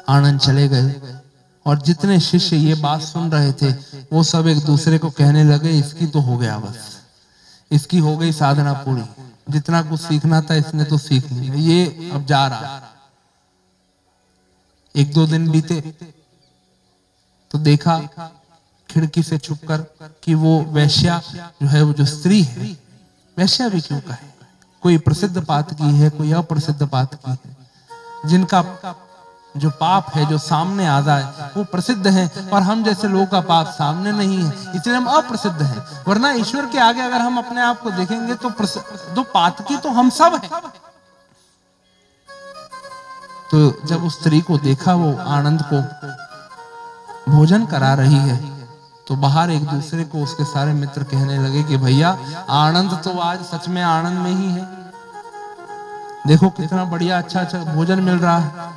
[SPEAKER 3] आनंद चले गए। और जितने शिष्य ये बात सुन रहे थे, वो सब एक दूसरे को कहने लगे, इसकी तो हो गया बस। इसकी हो गई साधना पूरी। जितना कुछ सीखना था, इसने तो सीख लिया। ये अब जा रहा एक दो दिन बीते तो देखा खिड़की से छुपकर कि वो वैश्या जो है, वो जो स्त्री है, वैश्या भी क्यों कहे? कोई प्रसिद्ध पात की है, कोई अप्रसिद्ध पात की है, जिनका जो पाप है, जो सामने आ जाए, वो प्रसिद्ध है और हम जैसे लोगों का पाप सामने नहीं है, इसलिए हम अप्रसिद्ध हैं। वरना ईश्वर के आगे अगर हम अपने आप को देखेंगे तो दो पातकी तो हम सब हैं। तो जब उस स्त्री को देखा, वो आनंद को भोजन करा रही है तो बाहर एक दूसरे को उसके सारे मित्र कहने लगे कि, भैया, आनंद तो आज सच में आनंद में ही है। देखो कितना बढ़िया अच्छा अच्छा भोजन मिल रहा है।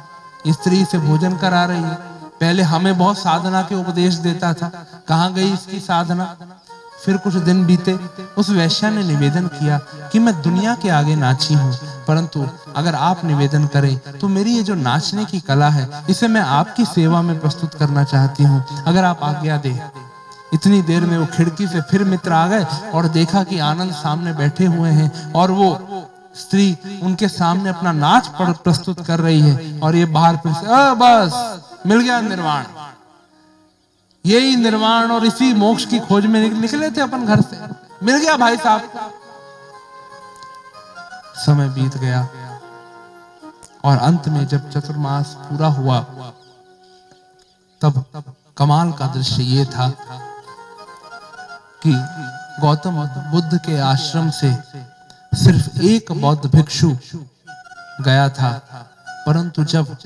[SPEAKER 3] स्त्री से भोजन करा रही है। पहले हमें बहुत साधना के उपदेश देता था। कहाँ गई इसकी साधना? फिर कुछ दिन बीते, उस वैश्या ने निवेदन किया कि मैं दुनिया के आगे नाची हूँ। परंतु अगर आप निवेदन करें तो मेरी ये जो नाचने की कला है, इसे मैं आपकी सेवा में प्रस्तुत करना चाहती हूँ। अगर आप आज्ञा दे। इतनी देर में वो खिड़की से फिर मित्र आ गए और देखा कि आनंद सामने बैठे हुए हैं और वो स्त्री उनके सामने अपना नाच प्रस्तुत कर रही है और ये बाहर फिर से बस, मिल गया निर्वाण। यही निर्वाण और इसी मोक्ष की खोज में निकले थे अपन घर से। मिल गया भाई साहब। समय बीत गया और अंत में जब चतुर्मास पूरा हुआ, तब कमाल का दृश्य ये था कि गौतम बुद्ध के आश्रम से सिर्फ़ एक बौद्ध भिक्षु गया था, परंतु जब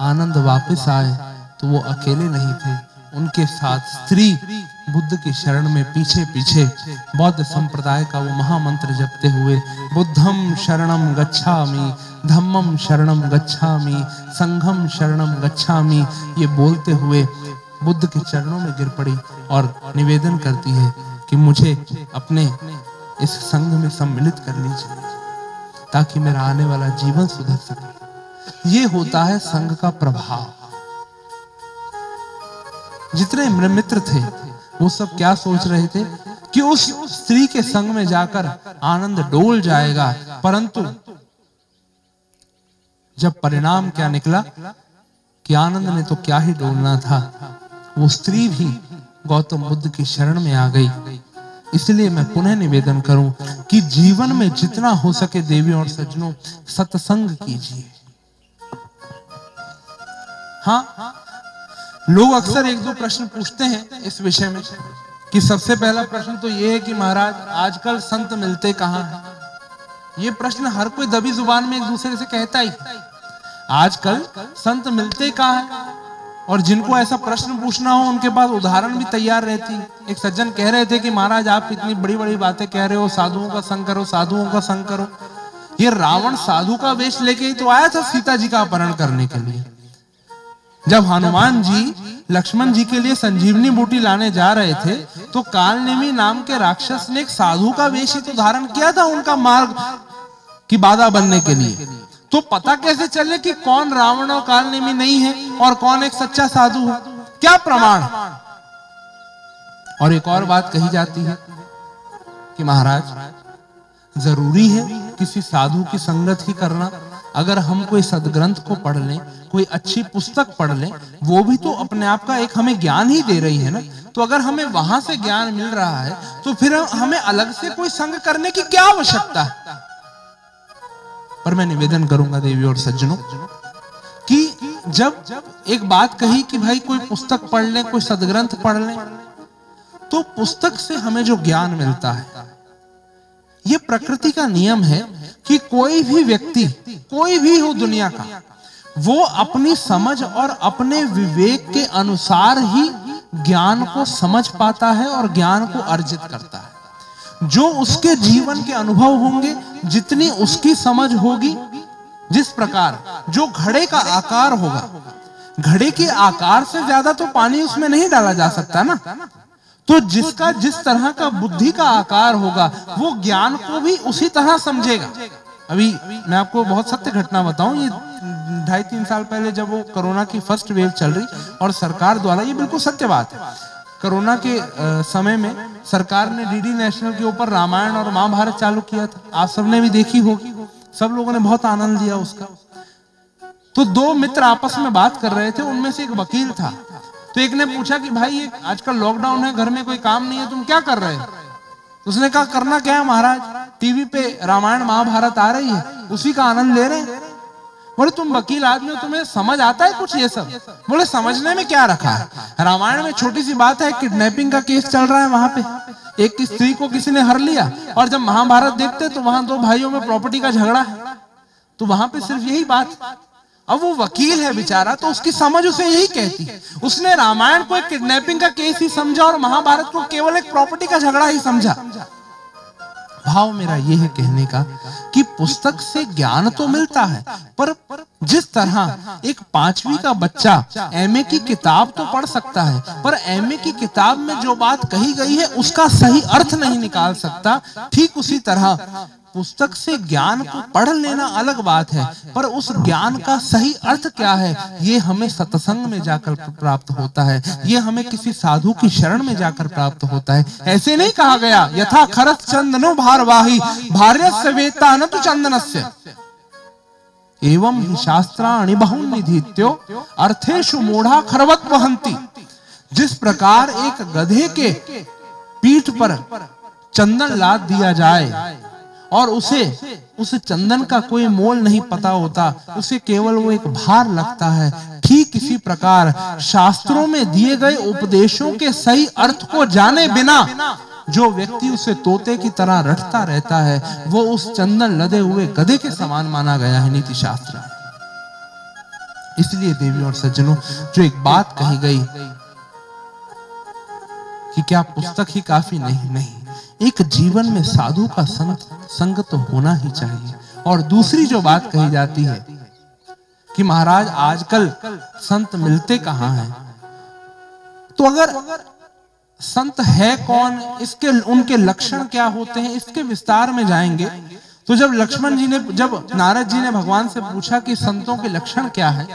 [SPEAKER 3] आनंद वापस आए तो वो अकेले नहीं थे। उनके साथ स्त्री बुद्ध की शरण में पीछे पीछे बौद्ध संप्रदाय का वो महामंत्र जपते हुए बुद्धम शरणम गच्छामि धम्मम शरणम गच्छामि संघम शरणम गच्छामि, ये बोलते हुए बुद्ध के चरणों में गिर पड़ी और निवेदन करती है कि मुझे अपने इस संघ में सम्मिलित कर लीजिए, ताकि मेरा आने वाला जीवन सुधर सके। ये होता है संघ का प्रभाव। जितने मित्र थे, वो सब क्या सोच रहे थे कि उस स्त्री के संग में जाकर आनंद डोल जाएगा, परंतु जब परिणाम क्या निकला कि आनंद ने तो क्या ही डोलना था, वो स्त्री भी गौतम बुद्ध की शरण में आ गई। इसलिए मैं पुनः निवेदन करूँ कि जीवन में जितना हो सके देवी और सज्जनों, सत्संग कीजिए। हाँ लोग अक्सर एक दो प्रश्न पूछते हैं इस विषय में कि सबसे पहला प्रश्न तो ये है कि महाराज, आजकल संत मिलते कहाँ हैं? ये प्रश्न हर कोई दबी ज़ुबान में एक दूसरे से कहता ही आजकल संत मिलते कहाँ हैं? और जिनको ऐसा प्रश्न पूछना हो, उनके पास उदाहरण भी तैयार रहती। एक सज्जन कह रहे थे कि, महाराज, आप इतनी बड़ी बड़ी बातें कह रहे हो, साधुओं का संग करो, साधुओं का संग करो। ये रावण साधु का वेश लेके ही तो आया था सीता जी का अपहरण करने के लिए। जब हनुमान जी, लक्ष्मण जी के लिए संजीवनी बूटी लाने जा रहे थे तो कालनेमी नाम के राक्षस ने एक साधु का वेश ही तो धारण किया था उनका मार्ग की बाधा बनने के लिए। तो पता कैसे चले कि कौन रावण और कालनेमी नहीं है और कौन एक सच्चा साधु है? क्या प्रमाण? और एक और बात कही जाती है कि महाराज, ज़रूरी है किसी साधु की संगत ही करना। अगर हम कोई सदग्रंथ को पढ़ लें, कोई अच्छी पुस्तक पढ़ लें, वो भी तो अपने आप का एक हमें ज्ञान ही दे रही है ना? तो अगर हमें वहाँ से ज्ञान मिल रहा है तो फिर हमें अलग से कोई संग करने की क्या आवश्यकता है? पर मैं निवेदन करूँगा देवी और सज्जनों, कि जब एक बात कही कि भाई कोई पुस्तक पढ़ लें, कोई सदग्रंथ पढ़ लें तो पुस्तक से हमें जो ज्ञान मिलता है, ये प्रकृति का नियम है कि कोई भी व्यक्ति, कोई भी हो दुनिया का, वो अपनी समझ और अपने विवेक के अनुसार ही ज्ञान को समझ पाता है और ज्ञान को अर्जित करता है। जो उसके जीवन के अनुभव होंगे, जितनी उसकी समझ होगी, जिस प्रकार, जो घड़े का आकार होगा। घड़े के आकार से ज़्यादा तो पानी उसमें नहीं डाला जा सकता ना। तो जिसका, जिस तरह का बुद्धि का आकार होगा, वो ज्ञान को भी उसी तरह समझेगा। अभी मैं आपको बहुत सत्य घटना बताऊँ, ये ढाई तीन साल पहले जब वो कोरोना की फ़र्स्ट वेव चल रही, और सरकार द्वारा ये बिल्कुल सत्य बात है। कोरोना के समय में सरकार ने डीडी नेशनल के ऊपर रामायण और महाभारत चालू किया था। आप सबने भी देखी होगी। सब लोगों ने बहुत आनंद लिया उसका। तो दो मित्र आपस में बात कर रहे थे, उनमें से एक वकील था। तो एक ने पूछा कि, भाई, ये आजकल लॉकडाउन है, घर में कोई काम नहीं है, तुम क्या कर रहे हो? तो उसने कहा, करना क्या है, महाराज? टीवी पे रामायण, महाभारत आ रही है, उसी का आनंद ले रहे हैं। बोले, तुम वकील आदमी हो, तुम्हें समझ आता है कुछ ये सब? बोले, समझने में क्या रखा है? रामायण में छोटी सी बात है, किडनैपिंग का केस चल रहा है वहाँ पे। एक स्त्री को किसी ने हर लिया, और जब महाभारत देखते तो वहाँ दो भाइयों में प्रॉपर्टी का झगड़ा है। तो वहाँ पे सिर्फ़ यही बात। अब वो वकील है बेचारा तो उसकी समझ उसे यही कहती उसने रामायण को एक किडनैपिंग का केस ही समझा, और महाभारत को केवल एक प्रॉपर्टी का झगड़ा ही समझा। भाव मेरा यह है कहने का कि पुस्तक से ज्ञान तो मिलता है, पर जिस तरह एक पांचवी का बच्चा एमए की किताब तो पढ़ सकता है, पर एमए की किताब में जो बात कही गई है, उसका सही अर्थ नहीं निकाल सकता, ठीक उसी तरह पुस्तक से ज्ञान को पढ़ लेना अलग बात है, पर उस ज्ञान का सही अर्थ क्या है? ये हमें सत्संग में जाकर प्राप्त होता है। ये हमें किसी साधु की शरण में जाकर प्राप्त होता है। ऐसे नहीं कहा गया, यथा खरत चंदनो भारवाही भार्य सवेता न तो चंदन से एवं ही शास्त्राणि बहुनिधित्यो अर्थेशु मूढ़ा खरवत वहंती जिस प्रकार एक गधे के पीठ पर चंदन लाद दिया जाए और उसे, उस चंदन का कोई मोल नहीं पता होता। उसे केवल वो एक भार लगता है। ठीक इसी प्रकार, शास्त्रों में दिए गए उपदेशों के सही अर्थ को जाने बिना, जो व्यक्ति उसे तोते की तरह रटता रहता है, वो उस चंदन लदे हुए गधे के समान माना गया है, नीति शास्त्र। इसलिए देवी और सज्जनों, जो एक बात कही गई कि क्या पुस्तक ही काफ़ी नहीं नहीं। एक जीवन में साधु का संग संग तो होना ही चाहिए। और दूसरी जो बात कही जाती है कि महाराज, आजकल संत मिलते कहाँ हैं? तो अगर संत है कौन? इसके, उनके लक्षण क्या होते हैं? इसके विस्तार में जाएँगे। तो जब लक्ष्मण जी ने, जब नारद जी ने भगवान से पूछा कि संतों के लक्षण क्या है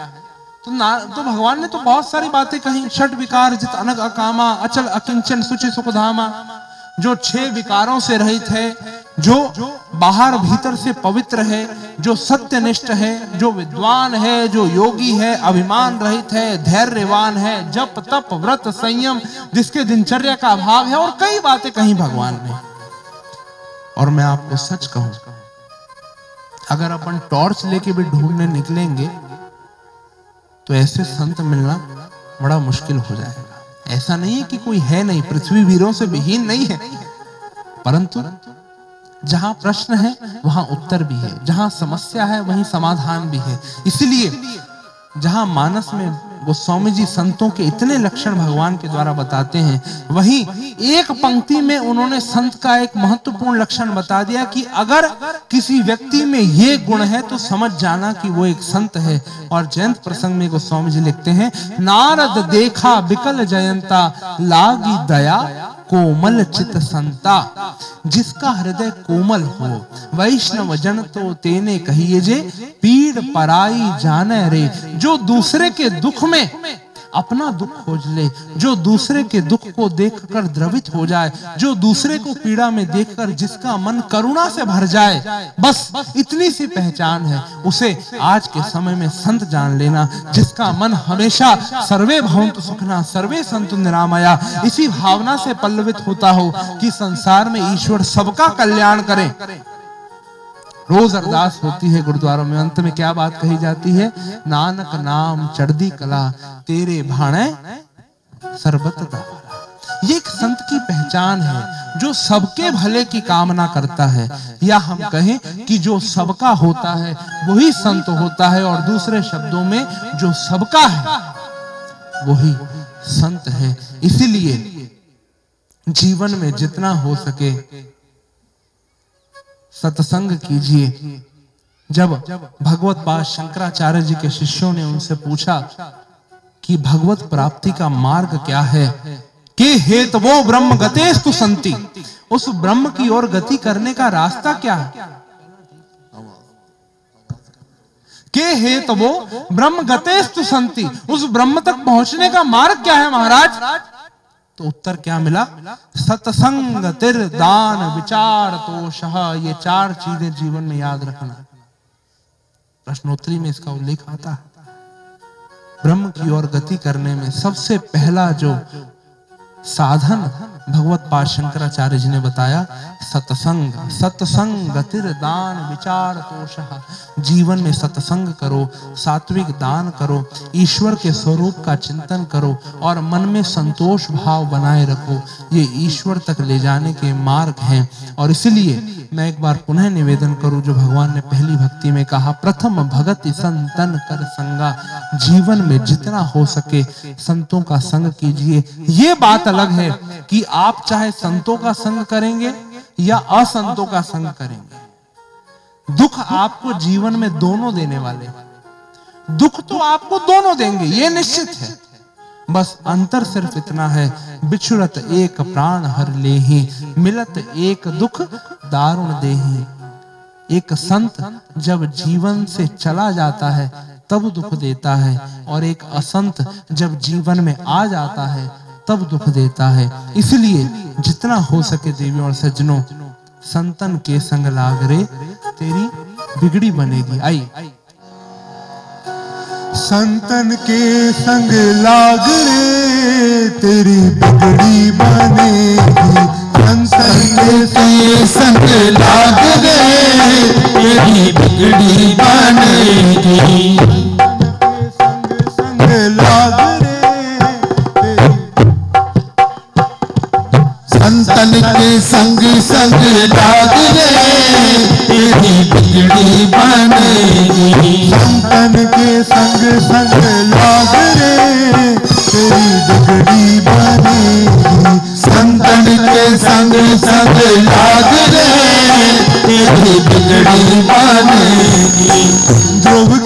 [SPEAKER 3] तो तो भगवान ने तो बहुत सारी बातें कही। छठ विकार जित अनग अकामा, अचल अकिंचन सुचि सुखधामा। जो छह विकारों से रहित है, जो बाहर भीतर से पवित्र है, जो सत्यनिष्ठ है, जो विद्वान है, जो योगी है, अभिमान रहित है, धैर्यवान है, जप तप, व्रत संयम, जिसके दिनचर्या का अभाव है और कई बातें कहीं भगवान ने और मैं आपको सच कहूँ, अगर अपन टॉर्च लेके भी ढूँढने निकलेंगे तो ऐसे संत मिलना बड़ा मुश्किल हो जाएगा। ऐसा नहीं है कि कोई है नहीं पृथ्वी वीरों से विहीन नहीं है। परंतु जहाँ प्रश्न है, वहाँ उत्तर भी है। जहाँ समस्या है, वहीं समाधान भी है। इसलिए जहाँ मानस में गोस्वामी जी संतों के इतने लक्षण भगवान के द्वारा बताते हैं। वहीं एक पंक्ति में उन्होंने संत का एक महत्वपूर्ण लक्षण बता दिया कि अगर किसी व्यक्ति में ये गुण है तो समझ जाना कि वो एक संत है। और जयंत प्रसंग में गोस्वामी जी लिखते हैं, नारद देखा बिकल जयंता, लागी दया कोमल चित संता जिसका हृदय कोमल हो। वैष्णव जन तो तेने कहिए जे, पीड़ पराई जाने रे, जो दूसरे के दुख में अपना दुख खोज ले, जो दूसरे के दुख को देखकर द्रवित हो जाए, जो दूसरे को पीड़ा में देखकर जिसका मन करुणा से भर जाए, बस इतनी सी पहचान है। उसे आज के समय में संत जान लेना, जिसका मन हमेशा सर्वे भवंत सुखना, सर्वे संत निरामया, इसी भावना से पल्लवित होता हो कि संसार में ईश्वर सबका कल्याण करे। रोज अरदास होती है गुरुद्वारों में। अंत में क्या बात कही जाती है? नानक नाम चढ़दी कला, तेरे भाणे सरबत ये एक संत की पहचान है, जो सबके भले की कामना करता है। या हम कहें कि जो सबका होता है, वही संत होता है और दूसरे शब्दों में, जो सबका है, वही संत है। इसीलिए जीवन में जितना हो सके सत्संग कीजिए। जब भगवत पास शंकराचार्य जी के शिष्यों ने उनसे पूछा कि भगवत प्राप्ति का मार्ग क्या है? के हेत वो ब्रह्म गतेस्तु संति? उस ब्रह्म की ओर गति करने का रास्ता क्या है? के हेत वो ब्रह्म गतेस्तु संति? उस ब्रह्म तक पहुँचने का मार्ग क्या है, महाराज? तो उत्तर क्या मिला? सत्संग तिर दान विचार तो शह, ये चार चीज़ें जीवन में याद रखना। प्रश्नोत्तरी में इसका उल्लेख आता है। ब्रह्म की ओर गति करने में सबसे पहला जो साधन भगवत पाद शंकराचार्य जी ने बताया, सत्संग सत्संग गतिर दान विचार तोष। जीवन में सत्संग करो, सात्विक दान करो, ईश्वर के स्वरूप का चिंतन करो और मन में संतोष भाव बनाए रखो। ये ईश्वर तक ले जाने के मार्ग हैं। और इसलिए मैं एक बार पुनः निवेदन करूँ, जो भगवान ने पहली भक्ति में कहा, प्रथम भगत संतन कर संगा। जीवन में जितना हो सके संतों का संग कीजिए। ये बात अलग है कि आप चाहे संतों का संग करेंगे या असंतों का संग करेंगे। दुख आपको जीवन में दोनों देने वाले दुख तो आपको दोनों देंगे, ये निश्चित है। बस अंतर सिर्फ़ इतना है, बिछुड़त एक प्राण हर ले ही मिलत एक दुख दारुण दे ही एक संत जब जीवन से चला जाता है, तब दुख देता है, और एक असंत जब जीवन में आ जाता है तब दुख देता है। इसलिए जितना हो सके देवी और सज्जनों, संतन के संग लागरे तेरी बिगड़ी बनेगी। आई।
[SPEAKER 2] संतन के संग लाग रे, तेरी बिगड़ी बनेगी। संतन के संग लाग रे, तेरी बिगड़ी बनेगी। संग लाग धन के संग संग लाग रे तेरी बिगड़ी बनेगी संतन के संग संग लाग रे तेरी बिगड़ी बनेगी संतन के संग संग लागरे तेरी बिगड़ी बनेगी ध्रुव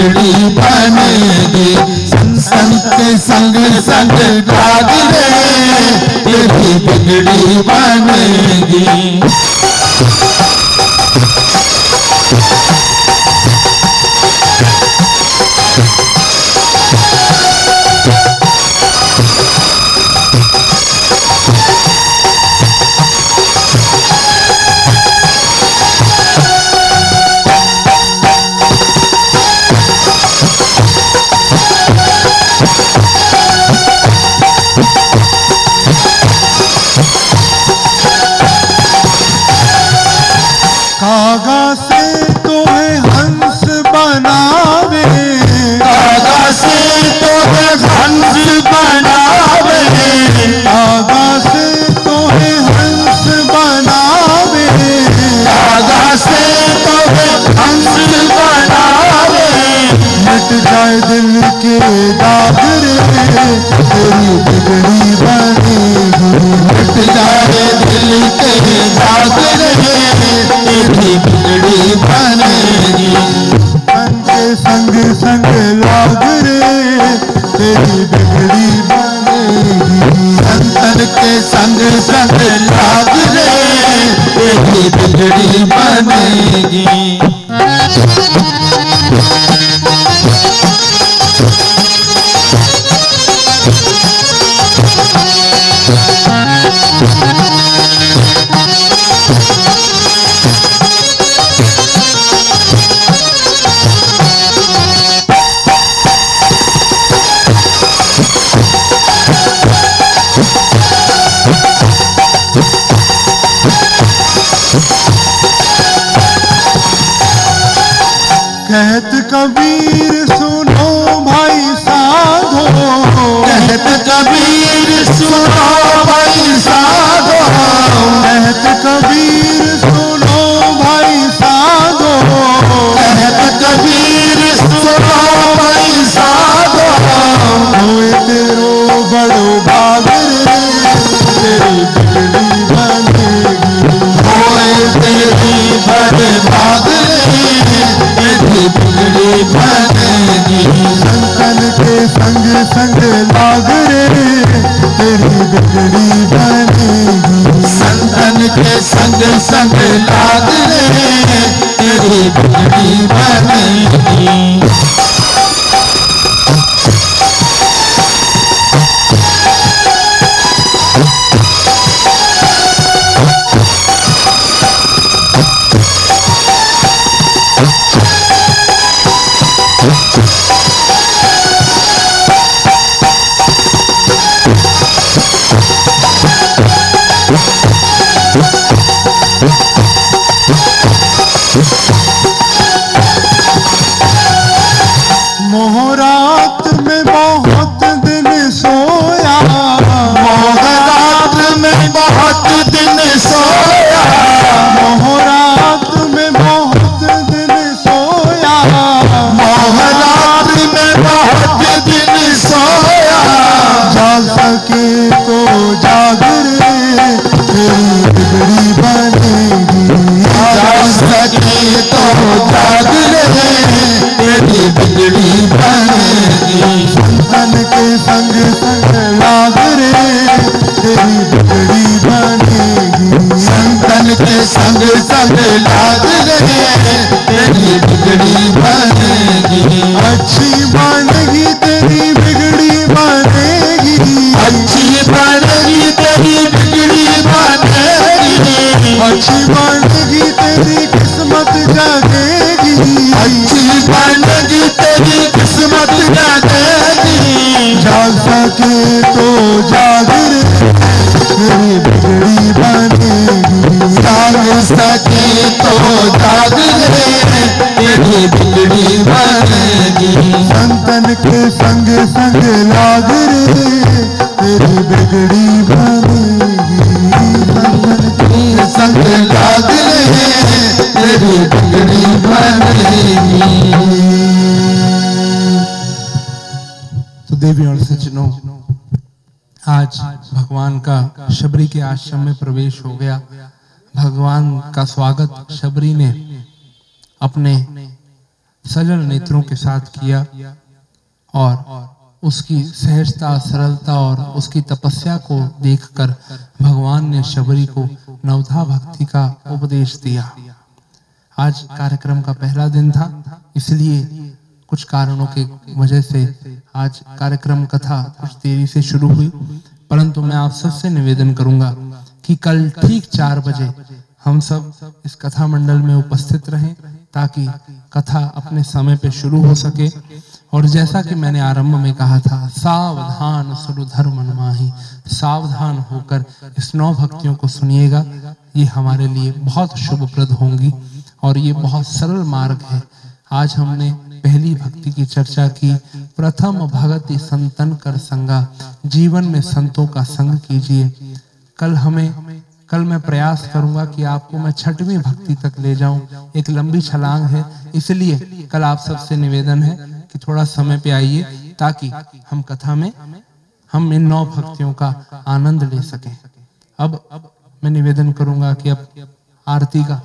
[SPEAKER 2] बिजली बनेगी संसन संत संग संग डाल रे तेरी बिजली बनेगी के
[SPEAKER 3] आश्रम में प्रवेश हो गया। भगवान का स्वागत शबरी ने अपने सजल नेत्रों के साथ किया और उसकी सहजता, सरलता और उसकी तपस्या को देखकर भगवान ने शबरी को नवधा भक्ति का उपदेश दिया। आज कार्यक्रम का पहला दिन था, इसलिए कुछ कारणों के वजह से आज कार्यक्रम कथा कुछ देरी से शुरू हुई। परंतु मैं आप सबसे निवेदन करूँगा कि कल ठीक चार बजे हम सब इस कथा मंडल में उपस्थित रहें ताकि कथा अपने समय पे शुरू हो सके। और जैसा कि मैंने आरंभ में कहा था, सावधान सुरधर्म मनमाही सावधान होकर इस नौ भक्तियों को सुनिएगा। ये हमारे लिए बहुत शुभप्रद होंगी और ये बहुत सरल मार्ग है। आज हमने पहली भक्ति की चर्चा की। प्रथम भगति संतन कर संगा। जीवन में संतों का संग कीजिए। कल हमें, कल मैं प्रयास करूँगा कि आपको मैं छठवीं भक्ति तक ले जाऊँ। एक लंबी छलांग है, इसलिए कल आप सबसे निवेदन है कि थोड़ा समय पे आइए ताकि हम कथा में, हम इन नौ भक्तियों का आनंद ले सकें। अब मैं निवेदन करूँगा कि अब आरती का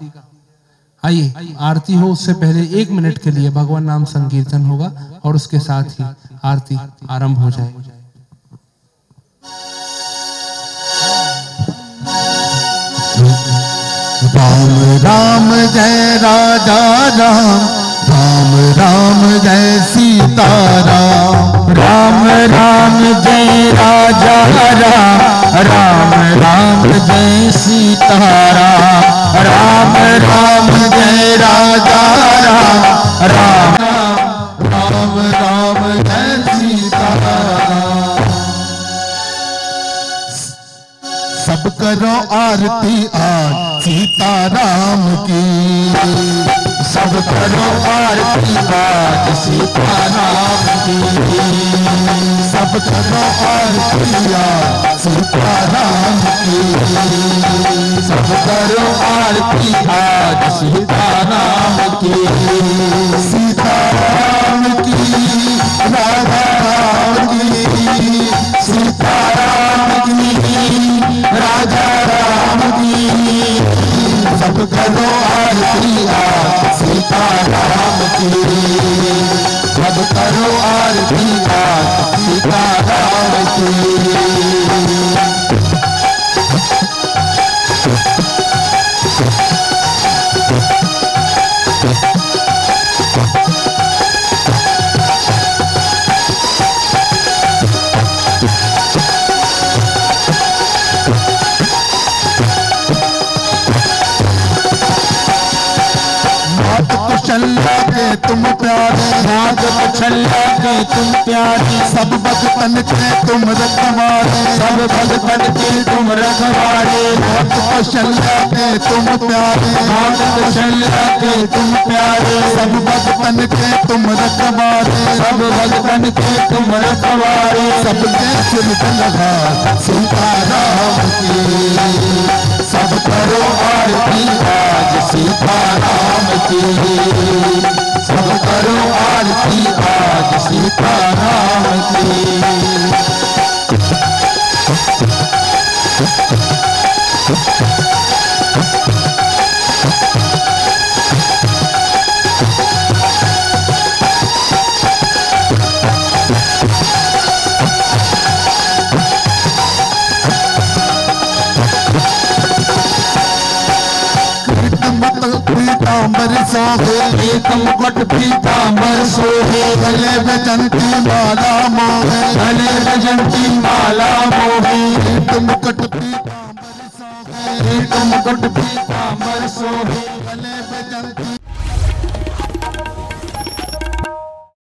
[SPEAKER 3] आइए, आरती हो उससे पहले एक मिनट के लिए भगवान नाम संकीर्तन होगा और उसके साथ ही आरती आरंभ हो जाए।
[SPEAKER 2] राम राम जय राजा राम राम राम जय सीता राम
[SPEAKER 4] राम राम जय राजा राम राम राम जय सीताराम राम राम राम राम
[SPEAKER 2] जय सीता सब करो आरती आज सीता राम की।
[SPEAKER 4] सब करो आरती आज सीताराम की
[SPEAKER 2] सब करो आरती सीता राम की
[SPEAKER 4] सब करो आरती आज सीताराम की
[SPEAKER 2] सीता राम की राधा राम की सीता राम की राजा राम की सब करो आरतिया सीता राम की
[SPEAKER 4] सब करो आरतिया सीताराम की।
[SPEAKER 2] तुम प्यारे
[SPEAKER 4] नाग छल्ला के तुम प्यारी
[SPEAKER 2] सब भगतन के तुम रखवारे,
[SPEAKER 4] सब भगतन के तुम रखवारे।
[SPEAKER 2] कुशल्या के तुम प्यारे
[SPEAKER 4] नाग छल्ला के तुम प्यारे
[SPEAKER 2] सब भगतन के तुम रखवारे,
[SPEAKER 4] सब भगतन के तुम रखवारे।
[SPEAKER 2] सबके सिर लगा सीता राम की
[SPEAKER 4] सब करो आरती आज सीताराम की। सब करो आरती आज सीताराम की।
[SPEAKER 2] पीताम्बर सोहे
[SPEAKER 4] एक पीता पीताम्बर सोहे
[SPEAKER 2] गले में माला मोहे
[SPEAKER 4] गले बजंती माला मोहे
[SPEAKER 2] मुकुट पीताम्बर सोहे
[SPEAKER 4] पीता मुकुट पीताम्बर